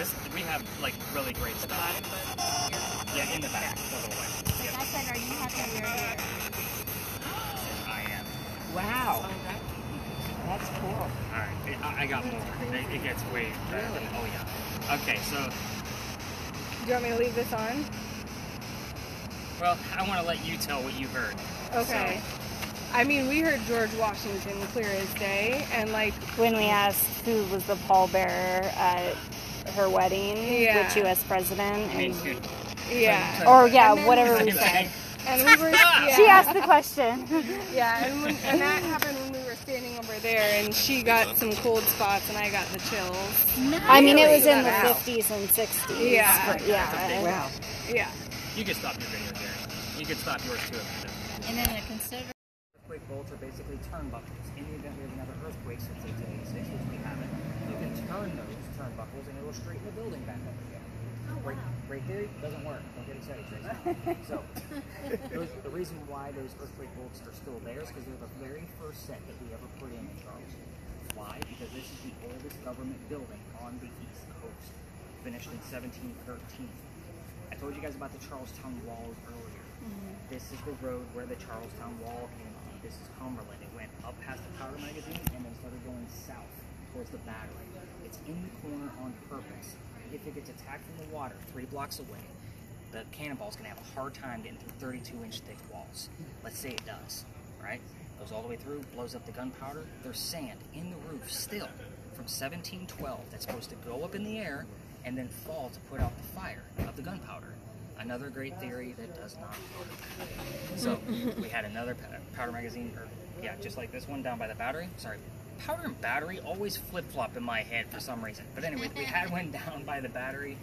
this we have like really great stuff. Yeah, in the back, the little way. Yep, I said, are you happy we're here? I am. Wow. Oh, that's cool. All right, it, I, I got more. It, it gets way better. Than, oh yeah. Okay, so Do you want me to leave this on? well, I want to let you tell what you heard. Okay. I mean, we heard George Washington clear as day, and like, When we asked who was the pallbearer at her wedding, Yeah. which U.S. president, and, yeah. or yeah, And then- whatever we said. And we were, [laughs] yeah. She asked the question. [laughs] Yeah, and, when, and that happened when we were standing over there, and she got some cold spots, and I got the chills. I mean, it was in the Wow. 50s and 60s. Yeah. but yeah. Wow. Yeah. You can stop your video, Jerry. You can stop yours too. if you do. And then a consider. Earthquake bolts are basically turnbuckles. In the event we have another earthquake since 1886, which we haven't, you can turn those turnbuckles and it'll straighten the building back up again. Great, great theory, doesn't work. Don't get excited, Tracy. [laughs] so, those, the reason why those earthquake bolts are still there is because they're the very first set that we ever put in in Charleston. Why? Because this is the oldest government building on the East Coast, finished in 1713. I told you guys about the Charlestown walls earlier. Mm-hmm. This is the road where the Charlestown Wall came. This is Cumberland. It went up past the powder magazine and then started going south towards the battery. It's in the corner on purpose. If it gets attacked from the water three blocks away, the cannonball's gonna have a hard time getting through 32 inch thick walls. Let's say it does, right? Goes all the way through, blows up the gunpowder. There's sand in the roof still from 1712 that's supposed to go up in the air and then fall to put out the fire of the gunpowder. Another great theory that does not work. So mm-hmm. we had another powder magazine, or yeah, just like this one down by the battery. Sorry, powder and battery always flip flop in my head for some reason. But anyway, we had one [laughs] down by the battery.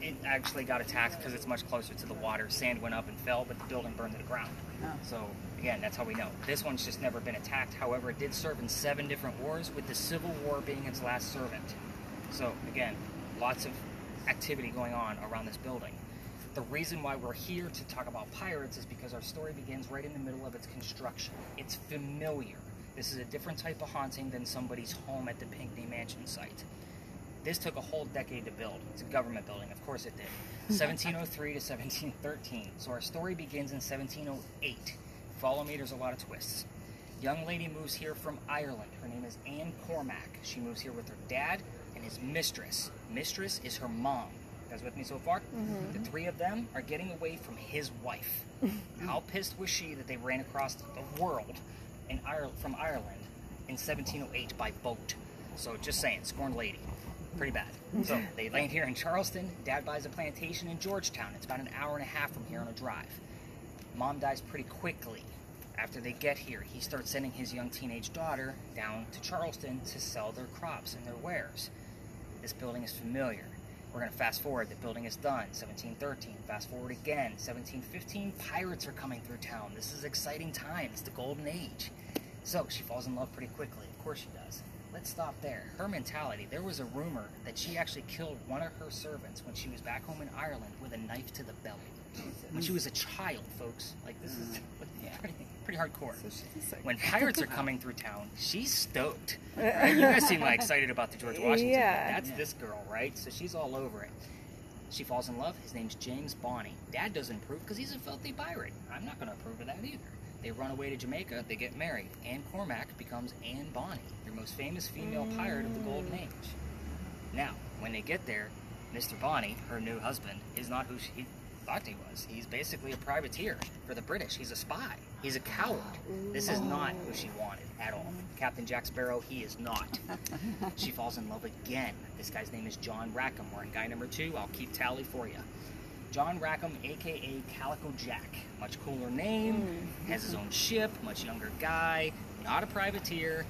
It actually got attacked because it's much closer to the water. Sand went up and fell, but the building burned to the ground. Oh. So again, that's how we know. This one's just never been attacked. However, it did serve in seven different wars, with the Civil War being its last servant. So again, lots of activity going on around this building. The reason why we're here to talk about pirates is because our story begins right in the middle of its construction. It's familiar. This is a different type of haunting than somebody's home at the Pinckney Mansion site. This took a whole decade to build. It's a government building, of course it did. [laughs] 1703 to 1713. So our story begins in 1708. Follow me, there's a lot of twists. Young lady moves here from Ireland. Her name is Anne Cormac. She moves here with her dad and his mistress. Mistress is her mom. Guys with me so far? Mm-hmm. The three of them are getting away from his wife. [laughs] How pissed was she that they ran across the world in Ireland from Ireland in 1708 by boat? So just saying, scorned lady. Pretty bad. So [laughs] they land here in Charleston. Dad buys a plantation in Georgetown. It's about an hour and a half from here on a drive. Mom dies pretty quickly. After they get here, he starts sending his young teenage daughter down to Charleston to sell their crops and their wares. This building is familiar. We're going to fast forward. The building is done. 1713. Fast forward again. 1715. Pirates are coming through town. This is exciting times. The golden age. So she falls in love pretty quickly. Of course she does. Let's stop there. Her mentality. There was a rumor that she actually killed one of her servants when she was back home in Ireland with a knife to the belly. When she was a child, folks. Like this is mm. [laughs] pretty, pretty hardcore. When pirates are [laughs] coming through town, she's stoked. Right? You guys seem like excited about the George Washington. Yeah. That's this girl, right? So she's all over it. She falls in love. His name's James Bonny. Dad doesn't approve because he's a filthy pirate. I'm not going to approve of that either. They run away to Jamaica. They get married. Anne Cormac becomes Anne Bonny, your most famous female pirate of the Golden mm. Age. Now, when they get there, Mr. Bonny, her new husband, is not who she thought he was. He's basically a privateer for the British. He's a spy. He's a coward. This is not who she wanted at all. Captain Jack Sparrow, he is not. [laughs] she falls in love again. This guy's name is John Rackham. We're in guy number two. I'll keep tally for you. John Rackham, aka Calico Jack. Much cooler name, mm. has his own ship, much younger guy, not a privateer.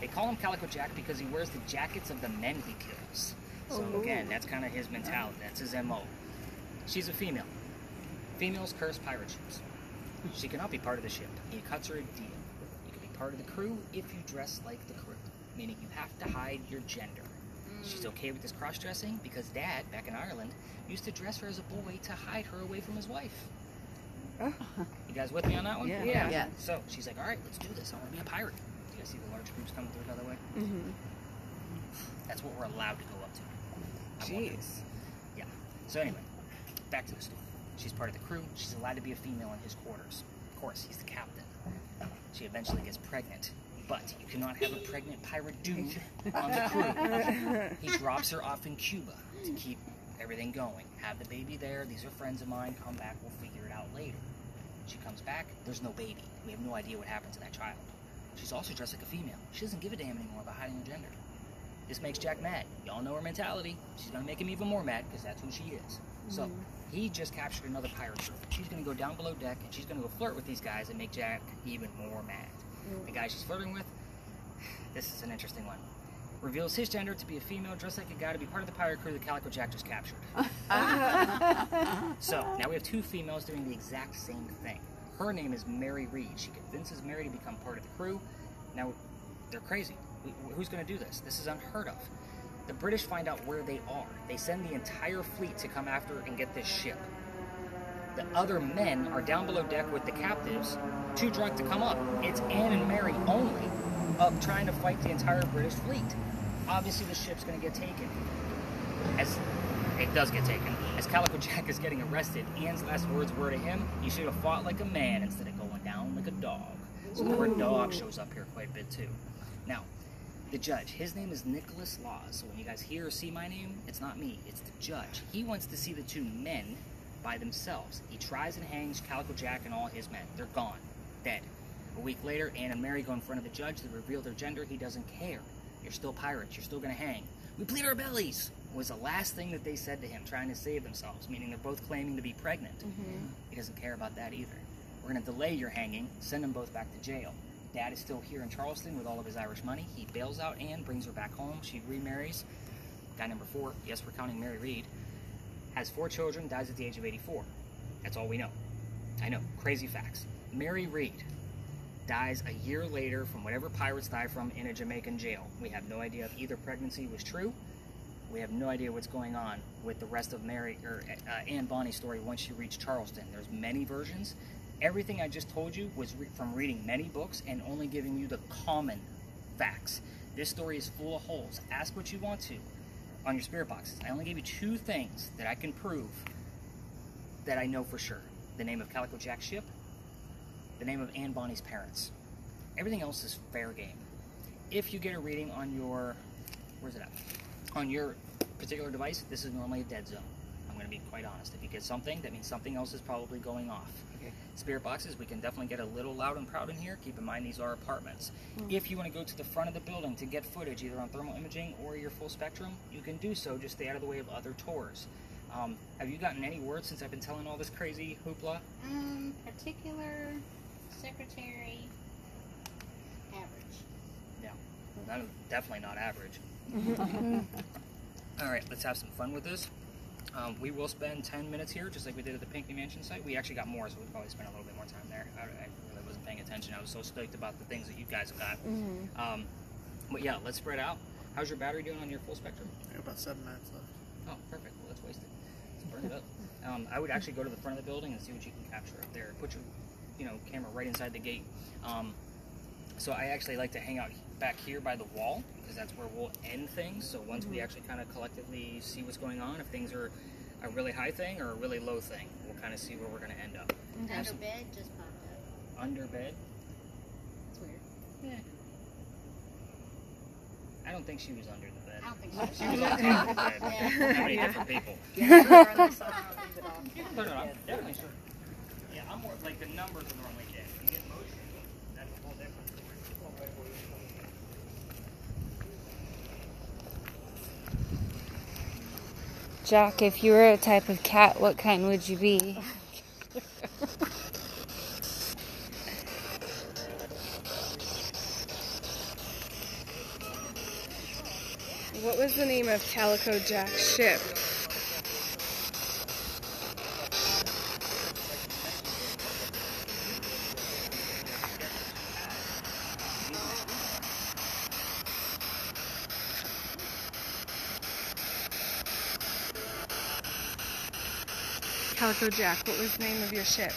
They call him Calico Jack because he wears the jackets of the men he kills. So oh, again, that's kind of his mentality. That's his MO. She's a female. Females curse pirate ships. She cannot be part of the ship. It cuts her a deal. You can be part of the crew if you dress like the crew, meaning you have to hide your gender. She's okay with this cross dressing because dad, back in Ireland, used to dress her as a boy to hide her away from his wife. You guys with me on that one? Yeah. Yeah. Yeah. So she's like, all right, let's do this. I want to be a pirate. You guys see the large groups coming through the other way? hmm That's what we're allowed to go up to. I wonder. Jeez. Yeah. So anyway, back to the story. She's part of the crew. She's allowed to be a female in his quarters. Of course, he's the captain. She eventually gets pregnant, but you cannot have a pregnant pirate dude on the crew. [laughs] He drops her off in Cuba to keep everything going. Have the baby there. These are friends of mine. Come back. We'll figure it out later. She comes back. There's no baby. We have no idea what happened to that child. She's also dressed like a female. She doesn't give a damn anymore about hiding her gender. This makes Jack mad. Y'all know her mentality. She's gonna make him even more mad because that's who she is. So hmm. He just captured another pirate ship. She's gonna go down below deck and she's gonna go flirt with these guys and make Jack even more mad. Mm. The guy she's flirting with, [sighs] this is an interesting one. Reveals his gender to be a female dressed like a guy to be part of the pirate crew that Calico Jack just captured. [laughs] so now we have two females doing the exact same thing. Her name is Mary Read. She convinces Mary to become part of the crew. Now they're crazy. Who's going to do this? This is unheard of. The British find out where they are. They send the entire fleet to come after and get this ship. The other men are down below deck with the captives, too drunk to come up. It's Anne and Mary only up trying to fight the entire British fleet. Obviously, the ship's going to get taken. As it does get taken. As Calico Jack is getting arrested, Anne's last words were to him, "You should have fought like a man instead of going down like a dog." So the word dog shows up here quite a bit too. Now, the judge, his name is Nicholas Lawes. So when you guys hear or see my name, it's not me, it's the judge. He wants to see the two men by themselves. He tries and hangs Calico Jack and all his men. They're gone, dead. A week later, Anne and Mary go in front of the judge to reveal their gender. He doesn't care. You're still pirates. You're still gonna hang. We plead our bellies. was the last thing that they said to him, trying to save themselves, meaning they're both claiming to be pregnant. Mm-hmm. He doesn't care about that either. We're going to delay your hanging, send them both back to jail. Dad is still here in Charleston with all of his Irish money. He bails out Anne, brings her back home. She remarries. Guy number four, yes, we're counting Mary Read, has four children, dies at the age of 84. That's all we know. I know, crazy facts. Mary Read dies a year later from whatever pirates die from in a Jamaican jail. We have no idea if either pregnancy was true. We have no idea what's going on with the rest of Mary or uh, Anne Bonny's story once she reached Charleston. There's many versions. Everything I just told you was re- from reading many books and only giving you the common facts. This story is full of holes. Ask what you want to on your spirit boxes. I only gave you two things that I can prove that I know for sure: the name of Calico Jack's ship, the name of Anne Bonny's parents. Everything else is fair game. If you get a reading on your, where's it at? On your particular device, this is normally a dead zone. I'm going to be quite honest. If you get something, that means something else is probably going off. Spirit boxes, we can definitely get a little loud and proud in here. Keep in mind these are apartments. If you want to go to the front of the building to get footage, either on thermal imaging or your full spectrum, you can do so. Just stay out of the way of other tours. Um, have you gotten any word since I've been telling all this crazy hoopla? Um, particular, secretary, average. No, that is definitely not average. [laughs] All right, let's have some fun with this. Um, we will spend 10 minutes here, just like we did at the Pinckney Mansion site. We actually got more, so we'll probably spend a little bit more time there. I, I really wasn't paying attention. I was so stoked about the things that you guys have got. Um, but yeah, let's spread out. How's your battery doing on your full spectrum? Yeah, about seven minutes left. Oh, perfect. Well, let's waste it. Let's burn it up. Um, I would actually go to the front of the building and see what you can capture up there. Put your, you know, camera right inside the gate. Um, so I actually like to hang out back here by the wall because that's where we'll end things. So once we mm-hmm. actually kind of collectively see what's going on, if things are a really high thing or a really low thing, we'll kind of see where we're going to end up. Have Under some- bed just popped up. Under bed. It's weird. Yeah. I don't think she was under the bed. I don't think [laughs] so. She was on top of the bed. [laughs] Yeah. How many different people? Regardless, I'll it off. You can put it on. Definitely sure. Yeah, I'm more like the numbers are normally get. You get motion, that's a whole different story. Jack, if you were a type of cat, what kind would you be? What was the name of Calico Jack's ship? Calico Jack, what was the name of your ship?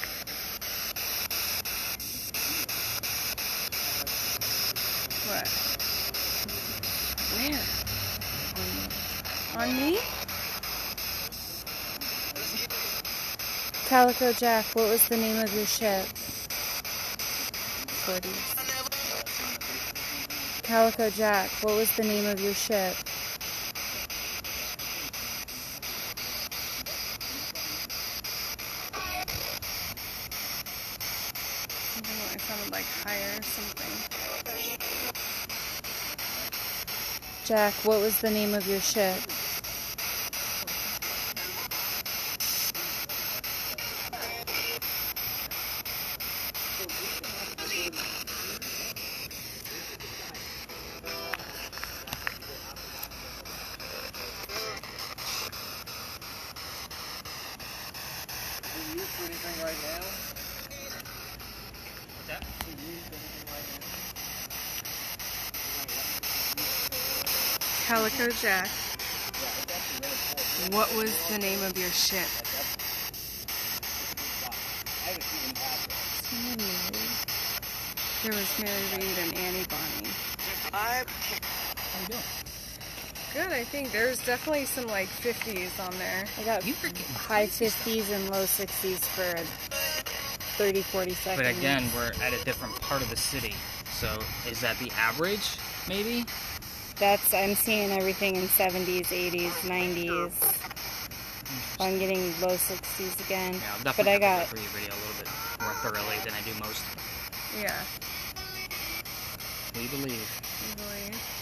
What? Where? On me? Calico Jack, what was the name of your ship? 40s. Calico Jack, what was the name of your ship? I don't know, it sounded like higher or something. Jack, what was the name of your ship? Can you use for anything right now? What's that? Can you use for anything right now? Calico Jack, what was the name of your ship? I haven't even had this. There was Mary Read and Annie Bonny. How you doing? Good, I think. There's definitely some like 50s on there. I got You freaking high 50s and low 60s for 30, 40 seconds. But again, we're at a different part of the city. So is that the average? Maybe. That's I'm seeing everything in 70s, 80s, 90s. I'm getting low 60s again. Yeah, I'll but I got to go your video a little bit more thoroughly than I do most. Yeah, We believe. I believe.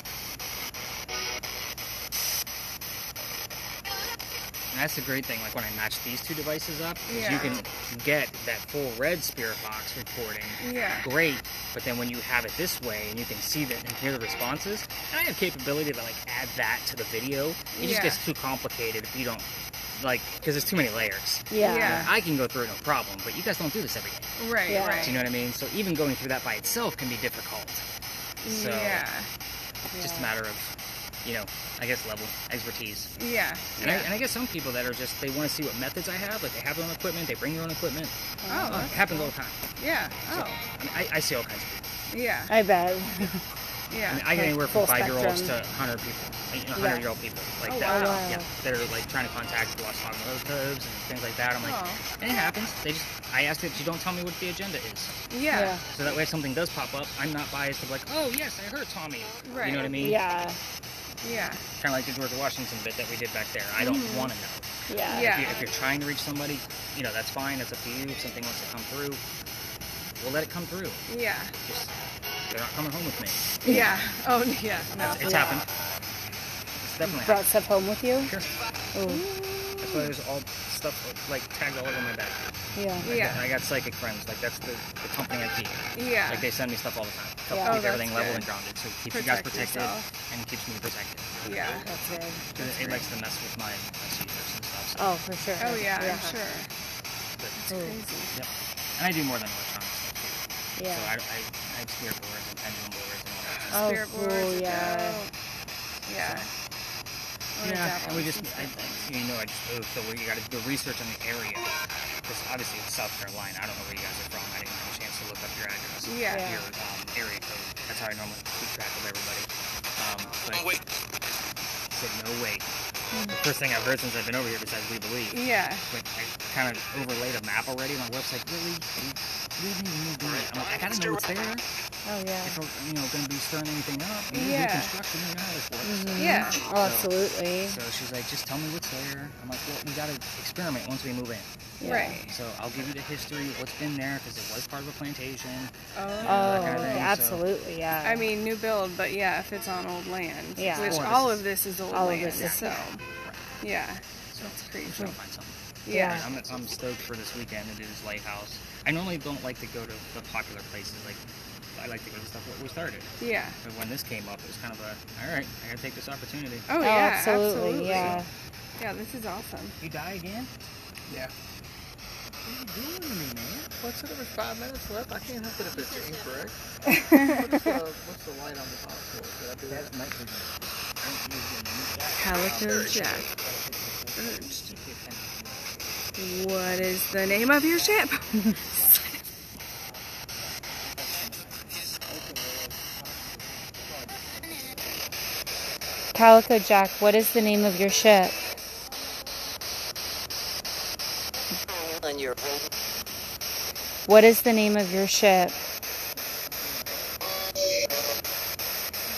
And that's the great thing. Like when I match these two devices up, is Yeah. you can get that full red Spirit Box recording. Yeah. Great. But then when you have it this way and you can see that and hear the responses, and I have capability to like add that to the video. It Yeah. just gets too complicated if you don't like because there's too many layers. Yeah. Yeah. I can go through it no problem, but you guys don't do this every day. Right, Yeah. right. Do you know what I mean? So even going through that by itself can be difficult. So yeah. just a matter of, you know, I guess level expertise. Yeah. And, I, yeah. and I get some people that are just they want to see what methods I have. Like they have their own equipment, they bring their own equipment. oh, Uh, it happens all the time. yeah. So, Oh, I, mean, I, I see all kinds of people. yeah. I bet. [laughs] I, Yeah. mean, I get Like anywhere from full five year olds to hundred people, you know, Yeah. hundred year old people like Oh, that. wow. Yeah, that are like trying to contact lost hog relatives and things like that. I'm like, Oh. and it happens. They just I ask that you don't tell me what the agenda is. Yeah. Yeah. So that way, if something does pop up, I'm not biased of like, oh yes, I heard Tommy. Right. You know what I mean? Yeah. Yeah. Kind of like the George Washington bit that we did back there. I don't Mm-hmm. want to know. Yeah. Yeah. If, you, if you're trying to reach somebody, you know that's fine. That's up to you. If something wants to come through, we'll let it come through. Yeah. Just they're not coming home with me. Yeah. [laughs] Oh, yeah. No. It's Yeah. happened. It's definitely Brought happened. stuff home with you? Sure. Ooh. That's why there's all stuff like tagged all over my back. Yeah. Yeah. And I got psychic friends. Like that's the, the company I keep. Yeah. Like they send me stuff all the time. Help Yeah. Oh, keep everything that's level and grounded. So it keeps you guys protected yourself. and keeps me protected. Yeah. That's good. Because it, it likes to mess with my, my seizures and stuff. So. Oh, for sure. Oh, yeah, I'm sure. But, Ooh. Mm. Crazy. yep. And I do more than electronic stuff too. Yeah. So I, I, I have spirit boards and pendulum boards and all that. Oh, Spirit cool, boards. are yeah. dope. Yeah. I wanna Yeah, and we just, I, you know, I just moved, so we got to do research on the area. Because obviously it's South Carolina. I don't know where you guys are from. I didn't have a chance to look up your address. Yeah. Yeah. Your um, area code. That's how I normally keep track of everybody. Um, but Oh, wait. said no way. The first thing I've heard since I've been over here, besides we believe. Yeah. But I kind of overlaid a map already. On my website really, we didn't even. I'm like, I gotta know what's there. Oh, yeah. If we're, you know, gonna be stirring anything up, you know, Yeah. reconstruction, you know how this works. So- Yeah. Oh, absolutely. So she's like, just tell me what's there. I'm like, well, we gotta experiment once we move in. Yeah. Right. So I'll give you the history, what's been there, because it was part of a plantation. Oh. Oh, kind of thing, so- absolutely, yeah. I mean, new build, but yeah, if it's on old land. Yeah. Which Or all of this is old all of this is- so, [laughs] yeah. So That's I'm crazy. trying to find something. Yeah. I'm, I'm stoked for this weekend to do this lighthouse. I normally don't like to go to the popular places. Like, I like to go to stuff where we started. Yeah. But when this came up, it was kind of a, all right, I gotta take this opportunity. Oh, Oh, yeah. absolutely, Absolutely. yeah. Yeah, this is awesome. You die again? Yeah. What are you doing to me, man? What's it? There's five minutes left. I can't help it if it's incorrect. [laughs] what's, the, what's the light on the top for? Did I do that? That's night vision. Don't use your new jack. Calico Jack. Urged. What is the name of your ship? Calico Jack, what is the name of your ship? What is the name of your ship?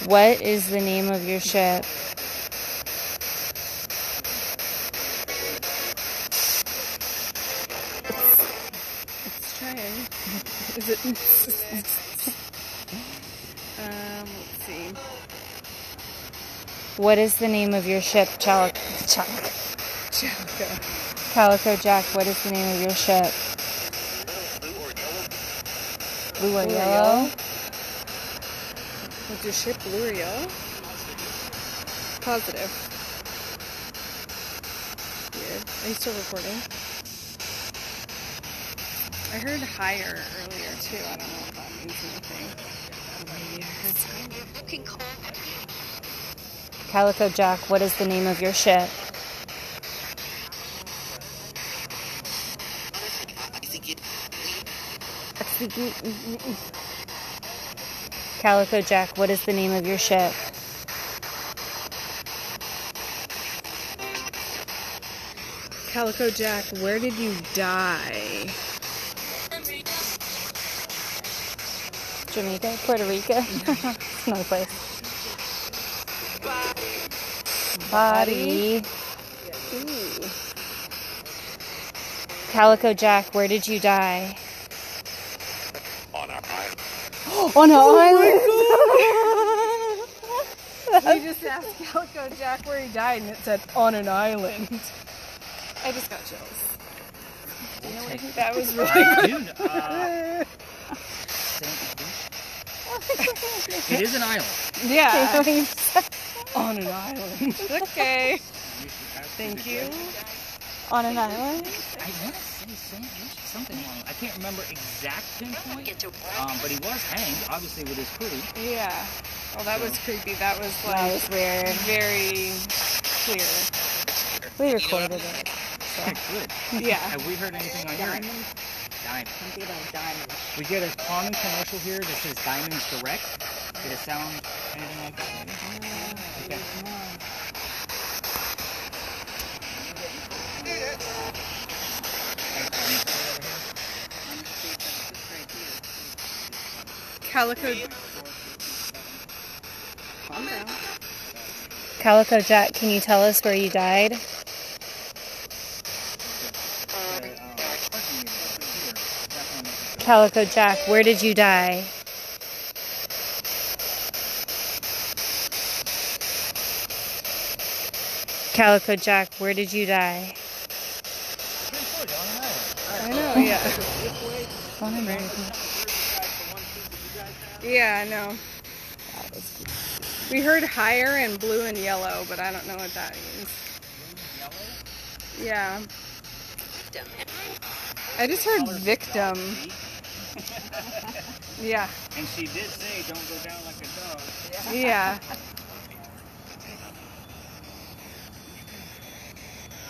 What is the name of your ship? What is the name of your ship, Chalico? Calico. Calico Jack, what is the name of your ship? Blue or Blue or yellow? Was your ship blue or yellow? Positive. Weird. Are you still recording? I heard higher earlier too. I don't know if that means anything. looking cold. Calico Jack, what is the name of your ship? I think it. Calico Jack, what is the name of your ship? Calico Jack, where did you die? Jamaica? Puerto Rico? [laughs] Another place. Body. Ooh. Calico Jack, where did you die? On our island. [gasps] On an island. [laughs] You just asked Calico Jack where he died, and it said on an island. I just got chills. We'll take That was All really right, dude. Uh, [laughs] it is an island. [laughs] Yeah. On an island. okay. Thank you. On an island? I want to say Saint Lucia, something along. I can't remember exact pinpoint. Um, but he was hanged, obviously, with his crew. Yeah. Well, that was creepy. That was That like was weird. very clear. We recorded it. Good. Yeah. [laughs] Have we heard anything on your end? Diamond. Something about diamonds. We get a common commercial here that says Diamonds Direct. Did it sound anything like that? Maybe? Okay. Calico. Calico Jack, can you tell us where you died? Calico Jack, where did you die? Calico Jack, where did you die? I know. Yeah. [laughs] Yeah. I know. We heard higher and blue and yellow, but I don't know what that means. Yeah. Victim. I just heard victim. Yeah. And she did say, don't go down like a dog. Yeah.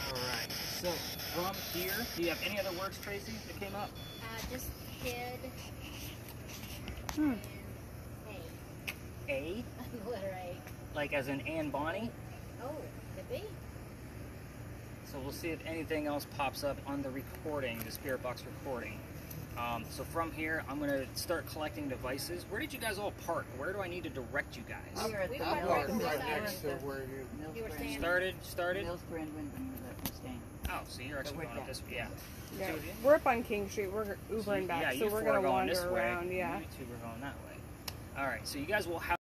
Alright, so from here, do you have any other words, Tracy, that came up? Uh, just head. Hmm. A. A, letter A. like as in Anne Bonny. Oh, could be. So we'll see if anything else pops up on the recording, the Spirit Box recording. Um, so from here, I'm going to start collecting devices. Where did you guys all park? Where do I need to direct you guys? We were at the I'm Mills right next to where you. You were saying. Started, started. Mills Brand Wyndham was staying. Oh, so you're actually we're going up this way. Yeah. Yeah. Two of you? We're up on King Street. We're So Ubering you- back, yeah, so we're four are gonna wander this way. around. Yeah. You two are going that way. All right, so you guys will have